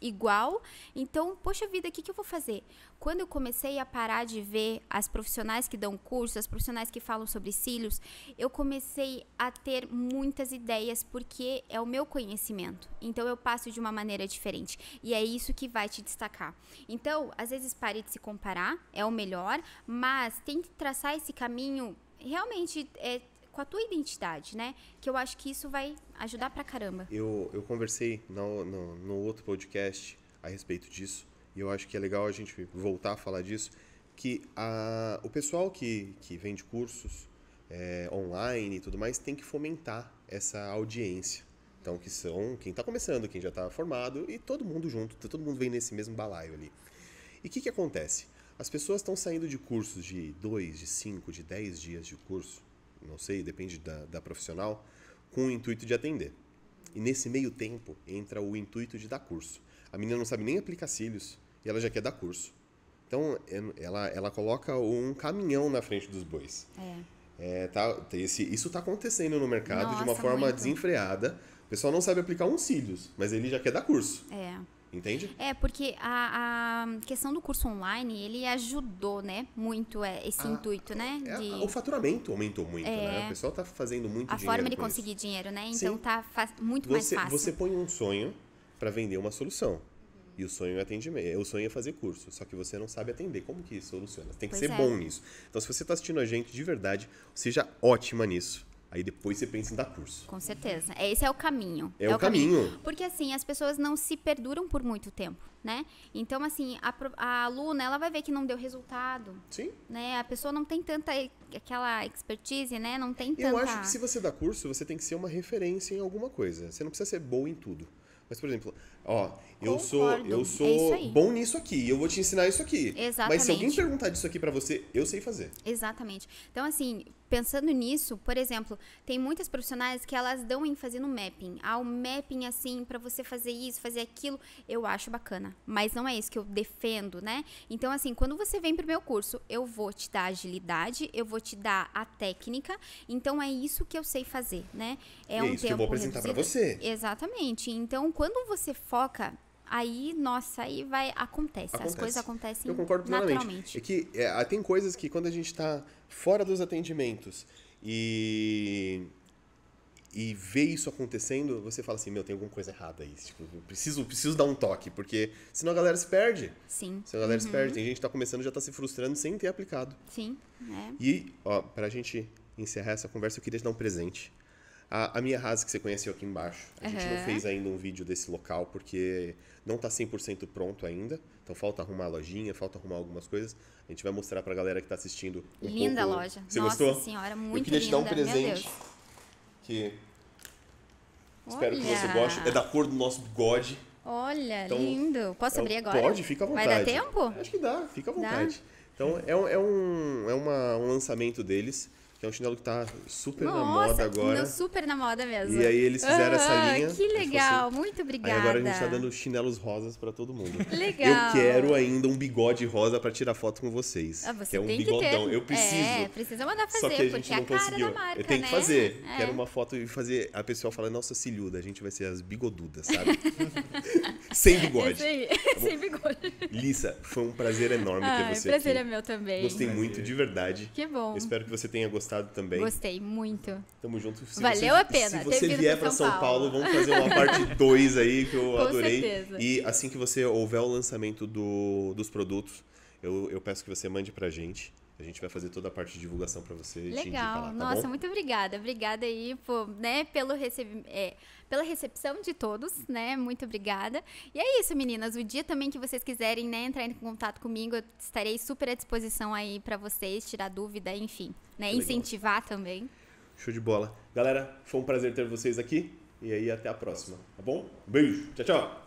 igual. Então, poxa vida, o que, que eu vou fazer? Quando eu comecei a parar de ver as profissionais que dão curso, as profissionais que falam sobre cílios, eu comecei a ter muitas ideias porque é o meu conhecimento. Então, eu passo de uma maneira diferente. E é isso que vai te destacar. Então, às vezes, pare de se comparar, é o melhor, mas tente traçar esse caminho realmente é, com a tua identidade, né? Que eu acho que isso vai ajudar pra caramba. Eu, eu conversei no, no, no outro podcast a respeito disso, e eu acho que é legal a gente voltar a falar disso, que a, o pessoal que, que vende cursos é, online e tudo mais tem que fomentar essa audiência. Então, que são quem está começando, quem já está formado e todo mundo junto, todo mundo vem nesse mesmo balaio ali. E o que, que acontece? As pessoas estão saindo de cursos de 2, de 5, de 10 dias de curso não sei, depende da, da profissional, com o intuito de atender. E nesse meio tempo entra o intuito de dar curso. A menina não sabe nem aplicar cílios e ela já quer dar curso. Então, é, ela, ela coloca um caminhão na frente dos bois. É. É, tá, esse, isso está acontecendo no mercado Nossa, de uma forma muito. desenfreada. O pessoal não sabe aplicar um cílios, mas ele já quer dar curso. É. Entende? É, porque a, a questão do curso online, ele ajudou, né, muito é, esse A- intuito, né, É, de O faturamento aumentou muito, né? O pessoal está fazendo muito a dinheiro forma de com isso. conseguir dinheiro, né? Então Sim. tá muito Você, mais fácil. você põe um sonho para vender uma solução. E o sonho é atendimento. O sonho é fazer curso. Só que você não sabe atender. Como que soluciona? Tem que Pois ser é. bom nisso. Então, se você está assistindo a gente de verdade, seja ótima nisso. Aí depois você pensa em dar curso. Com certeza. É, Esse é o caminho. É o caminho. Porque assim, as pessoas não se perduram por muito tempo, né? Então, assim, a, a aluna, ela vai ver que não deu resultado, Sim. né? A pessoa não tem tanta aquela expertise, né? Não tem tanta... Eu acho que se você dá curso, você tem que ser uma referência em alguma coisa. Você não precisa ser boa em tudo. Mas, por exemplo, ó, eu sou, Concordo. eu É sou isso aí. bom nisso aqui, eu vou te ensinar isso aqui. Mas se alguém Exatamente. perguntar disso aqui pra você, eu sei fazer. Exatamente. Então, assim, pensando nisso, por exemplo, tem muitas profissionais que elas dão ênfase no mapping. Ah, o mapping, assim, pra você fazer isso, fazer aquilo, eu acho bacana. Mas não é isso que eu defendo, né? Então, assim, quando você vem pro meu curso, eu vou te dar agilidade, eu vou te dar a técnica. Então, é isso que eu sei fazer, né? E é isso que eu vou apresentar pra você. Exatamente. Então, quando você foca, aí, nossa, aí vai, acontece. Acontece. As coisas acontecem Eu concordo plenamente. É que é, tem coisas que quando a gente tá fora dos atendimentos e e vê isso acontecendo, você fala assim, meu, tem alguma coisa errada aí. Tipo, preciso, preciso dar um toque, porque senão a galera se perde. Sim, Senão a galera se perde. Tem gente que tá começando já tá se frustrando sem ter aplicado. sim, né? E, ó, pra gente encerrar essa conversa, eu queria te dar um presente. A, a minha rasa que você conheceu aqui embaixo. A gente não fez ainda um vídeo desse local, porque não tá 100% pronto ainda. Então falta arrumar a lojinha, falta arrumar algumas coisas. A gente vai mostrar pra galera que tá assistindo um Linda a pouco- loja. Você Nossa gostou? senhora, muito Eu queria te dar um linda, presente. Que espero que você Olha. goste. É da cor do nosso bigode. Olha, Então, lindo. Posso um- abrir agora? Pode, fica à vontade. Vai dar tempo? Acho que dá, fica à Dá? vontade. Então, é, é, um, é uma, um lançamento deles, que é um chinelo que tá super na moda Nossa, agora. não, super na moda mesmo. E aí eles fizeram essa Ah, linha. Que legal, fosse- muito Aí obrigada. agora a gente tá dando chinelos rosas pra todo mundo. Legal. Eu quero ainda um bigode rosa pra tirar foto com vocês. Ah, você que é um bigodão. Eu preciso. É, precisa mandar fazer, Só que a gente porque não a cara conseguiu. marca, eu tenho né? que fazer. É. Quero uma foto e fazer. A pessoa fala, nossa, cilhuda, a gente vai ser as bigodudas, sabe? Sem bigode. Esse aí, sem bigode. Lissa, foi um prazer enorme ter você prazer aqui. é meu também. Gostei muito, de verdade. Que bom. Eu espero que você tenha gostado também. Gostei muito. Tamo junto. Se Valeu você, a pena Se você vier pra pra São São Paulo, Paulo. vamos fazer uma parte 2 aí que eu Com adorei. certeza. E assim que você houver o lançamento do, dos produtos, eu, eu peço que você mande pra gente. A gente vai fazer toda a parte de divulgação pra você. Legal. lá, tá Nossa, bom? muito obrigada. Obrigada aí por, né, pelo recebi é, pela recepção de todos, né? Muito obrigada. E é isso, meninas. O dia também que vocês quiserem, né, entrar em contato comigo, eu estarei super à disposição aí pra vocês, tirar dúvida, enfim, né, Legal. incentivar também. Show de bola. Galera, foi um prazer ter vocês aqui. E aí, até a próxima, tá bom? Beijo. Tchau. Tchau.